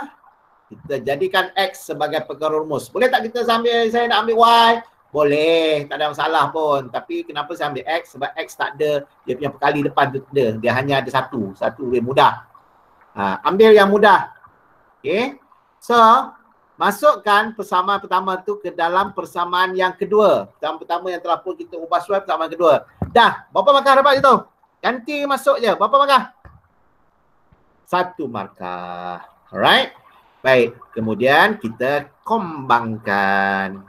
kita jadikan X sebagai perkara rumus. Boleh tak kita sambil saya nak ambil Y? Boleh, tak ada masalah pun. Tapi kenapa saya ambil X? Sebab X tak ada, dia punya perkali depan tu ada. Dia hanya ada satu. Satu lebih mudah. Ha, ambil yang mudah. Okay. So, masukkan persamaan pertama tu ke dalam persamaan yang kedua. Persamaan pertama yang telah pun kita ubah suai persamaan kedua. Dah, berapa markah dapat itu? Ganti masuk je. Berapa markah? Satu markah. Alright. Baik, kemudian kita kembangkan.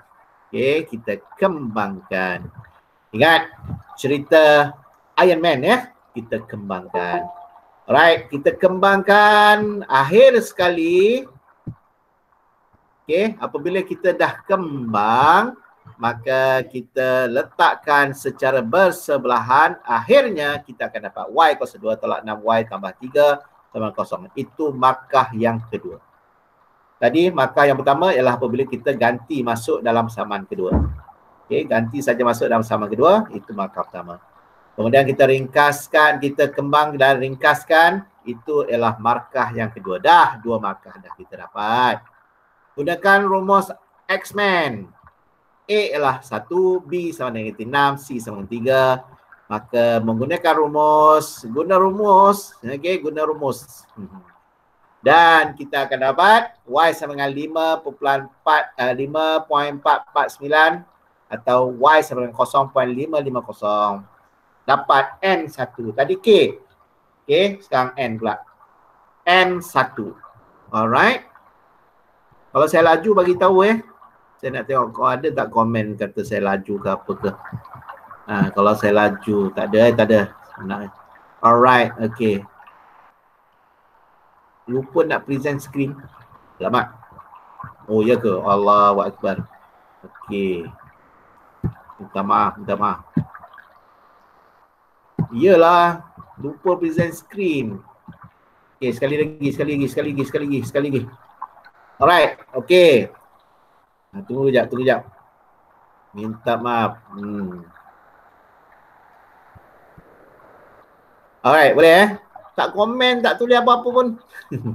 Okay, kita kembangkan. Ingat cerita Iron Man ya, kita kembangkan. Alright, kita kembangkan akhir sekali. Okay, apabila kita dah kembang, maka kita letakkan secara bersebelahan. Akhirnya kita akan dapat Y kuasa 2 tolak 6Y tambah 3 sama kosong. Itu markah yang kedua. Tadi markah yang pertama ialah apabila kita ganti masuk dalam samaan kedua. Okey, ganti saja masuk dalam samaan kedua, itu markah pertama. Kemudian kita ringkaskan, kita kembang dan ringkaskan, itu ialah markah yang kedua. Dah dua markah dah kita dapat. Gunakan rumus X-Men. A ialah 1, B sama dengan 6, C sama dengan 3. Maka menggunakan rumus, guna rumus, okey, guna rumus. Hmm. Dan kita akan dapat Y sama dengan 5.4, uh, 5.449 atau Y sama dengan 0.550. Dapat N1. Tadi K. Okay, sekarang N pula. N1. Alright. Kalau saya laju bagi tahu eh. Saya nak tengok kau ada tak komen kata saya laju ke apa ke. Ha, kalau saya laju tak ada eh, tak ada. Alright, okay lupa nak present screen. Selamat. Oh ya ke? Allahu Akbar. Okey. Minta maaf, minta maaf. Iyalah, lupa present screen. Okey, sekali lagi, sekali lagi, sekali lagi, sekali lagi, sekali lagi. Alright, okey. Nah, tunggu kejap, tunggu kejap. Minta maaf. Hmm. Alright, boleh eh? Tak komen, tak tulis apa-apa pun.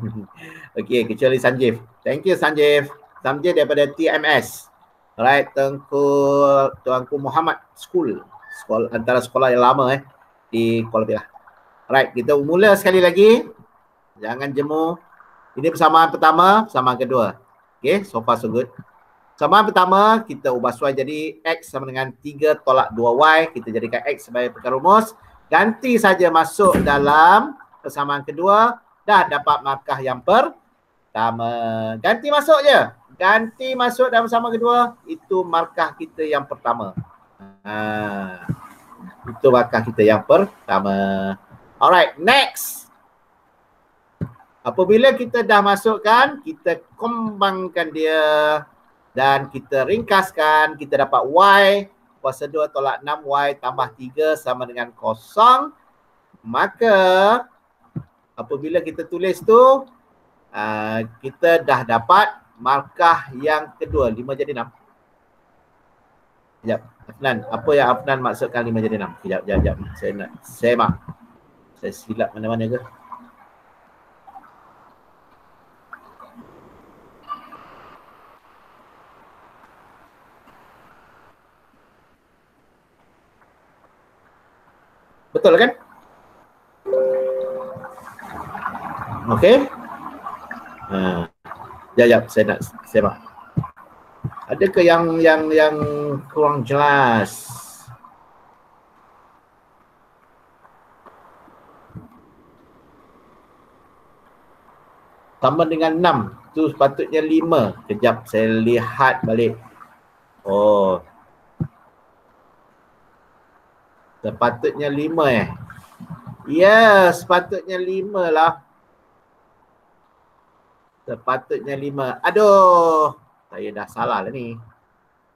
okay, kecuali Sanjeev. Thank you Sanjeev. Sanjeev daripada TMS. Alright, Tengku Tuanku Muhammad School. Sekolah, antara sekolah yang lama eh di Kuala Pilah. Alright, kita mula sekali lagi. Jangan jemu. Ini persamaan pertama, persamaan kedua. Okay, so far so good. Persamaan pertama, kita ubah suai jadi X sama dengan 3 tolak 2Y. Kita jadikan X sebagai perkara rumus. Ganti saja masuk dalam persamaan kedua dah dapat markah yang pertama. Ganti masuk je. Ganti masuk dalam persamaan kedua itu markah kita yang pertama. Ha. Itu markah kita yang pertama. Alright, next. Apabila kita dah masukkan, kita kembangkan dia dan kita ringkaskan, kita dapat Y kuasa 2 tolak 6Y tambah 3 sama dengan kosong. Maka apabila kita tulis tu uh, kita dah dapat markah yang kedua lima jadi enam. Sekejap. Afnan, apa yang Afnan maksudkan lima jadi enam? Sekejap, sekejap, sekejap. Saya nak, saya mak. Saya silap mana-mana ke? Betul kan? Okey. Ha. Ya ya saya nak saya nak. Adakah yang yang yang kurang jelas? sama dengan 6. Tu sepatutnya 5. Kejap saya lihat balik. Oh. Sepatutnya 5 eh. Ya, yeah, sepatutnya 5 lah. Sepatutnya 5. Aduh. Saya dah salah lah ni.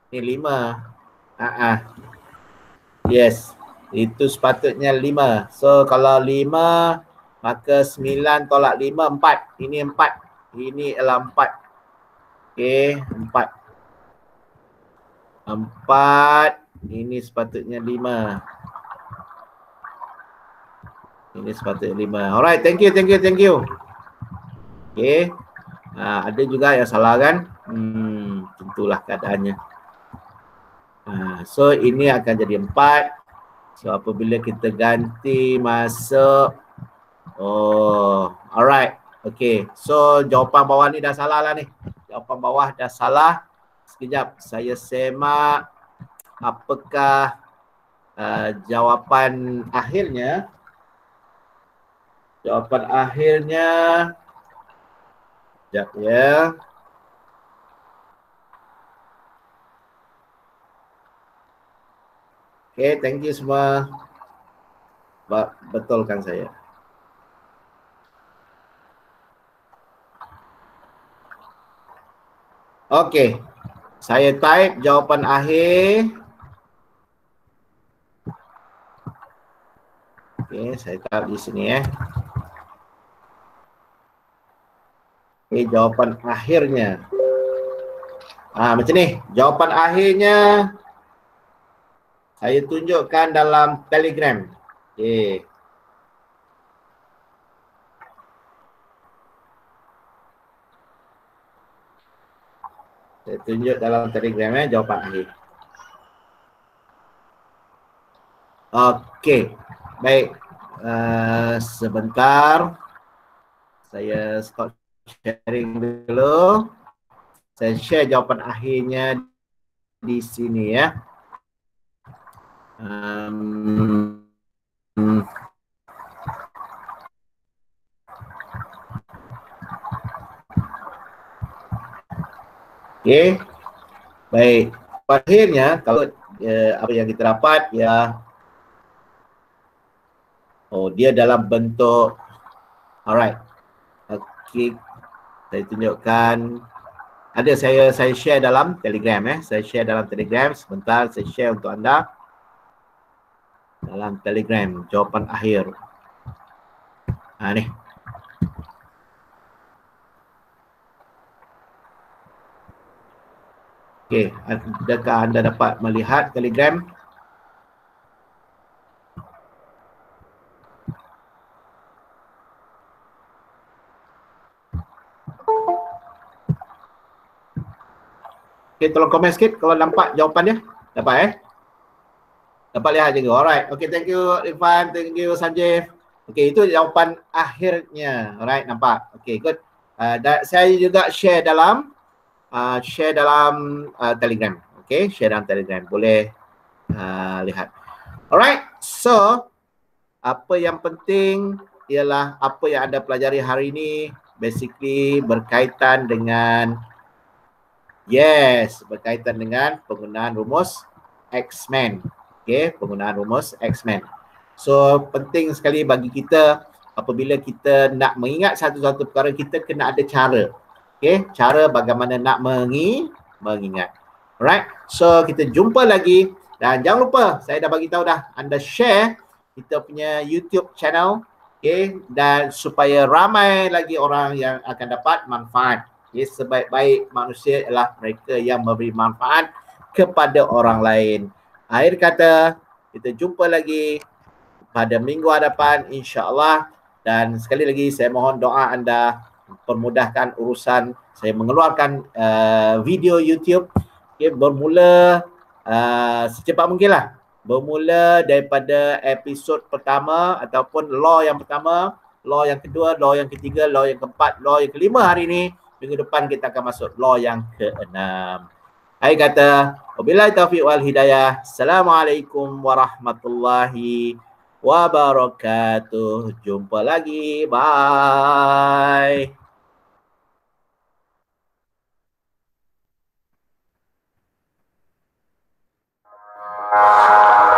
Ni 5. Ah -uh. Yes. Itu sepatutnya 5. So kalau 5 maka 9 tolak 5 4. Ini 4. Ini adalah 4. Okey, 4. 4 ini sepatutnya 5. Ini sepatutnya 5. Alright, thank you, thank you, thank you. Okey. Ha, ada juga yang salah kan? Hmm, tentulah keadaannya. Ha, so ini akan jadi 4. So apabila kita ganti masuk Oh, alright. Okay, so jawapan bawah ni dah salah lah ni. Jawapan bawah dah salah. Sekejap, saya semak apakah uh, jawapan akhirnya. Jawapan akhirnya. Sekejap ya. Okay, thank you semua. Betulkan saya. Okay. Saya type jawapan akhir. Okay, saya type di sini eh. Okay, jawapan akhirnya. Ah, macam ni. Jawapan akhirnya saya tunjukkan dalam telegram. Okay. Saya tunjuk dalam telegram eh, jawapan akhir. Okey. Baik. Uh, sebentar. Saya stop sharing dulu. Saya share jawapan akhirnya di sini ya. Um, okay. Baik. Akhirnya kalau uh, apa yang kita dapat ya Oh, dia dalam bentuk alright. Okay. Saya tunjukkan. Ada saya saya share dalam Telegram eh. Saya share dalam Telegram. Sebentar saya share untuk anda. Dalam telegram jawapan akhir. Ha ni. Okey, adakah anda dapat melihat telegram? Okey, tolong komen sikit kalau nampak jawapan dia. Dapat eh? Dapat lihat juga. Alright. Okay, thank you Irfan. Thank you Sanjeev. Okay, itu jawapan akhirnya. Alright, nampak. Okay, good. Uh, da- saya juga share dalam uh, share dalam uh, Telegram. Okay, share dalam Telegram. Boleh uh, lihat. Alright, so apa yang penting ialah apa yang anda pelajari hari ini basically berkaitan dengan yes, berkaitan dengan penggunaan rumus X-Men okay, penggunaan rumus X-Men. So penting sekali bagi kita apabila kita nak mengingat satu-satu perkara kita kena ada cara. Okay, cara bagaimana nak mengi mengingat. Alright, so kita jumpa lagi dan jangan lupa saya dah bagi tahu dah anda share kita punya YouTube channel okay, dan supaya ramai lagi orang yang akan dapat manfaat. Okay, sebaik-baik manusia ialah mereka yang memberi manfaat kepada orang lain. Akhir kata, kita jumpa lagi pada minggu hadapan insya-Allah. Dan sekali lagi saya mohon doa anda permudahkan urusan. Saya mengeluarkan uh, video YouTube. Okay, bermula uh, secepat mungkinlah. Bermula daripada episod pertama ataupun law yang pertama law yang kedua law yang ketiga law yang keempat law yang kelima hari ini minggu depan kita akan masuk law yang ke-6. Saya kata, Wabillahi taufiq wal hidayah. Assalamualaikum warahmatullahi wabarakatuh. Jumpa lagi. Bye. Ah. Uh...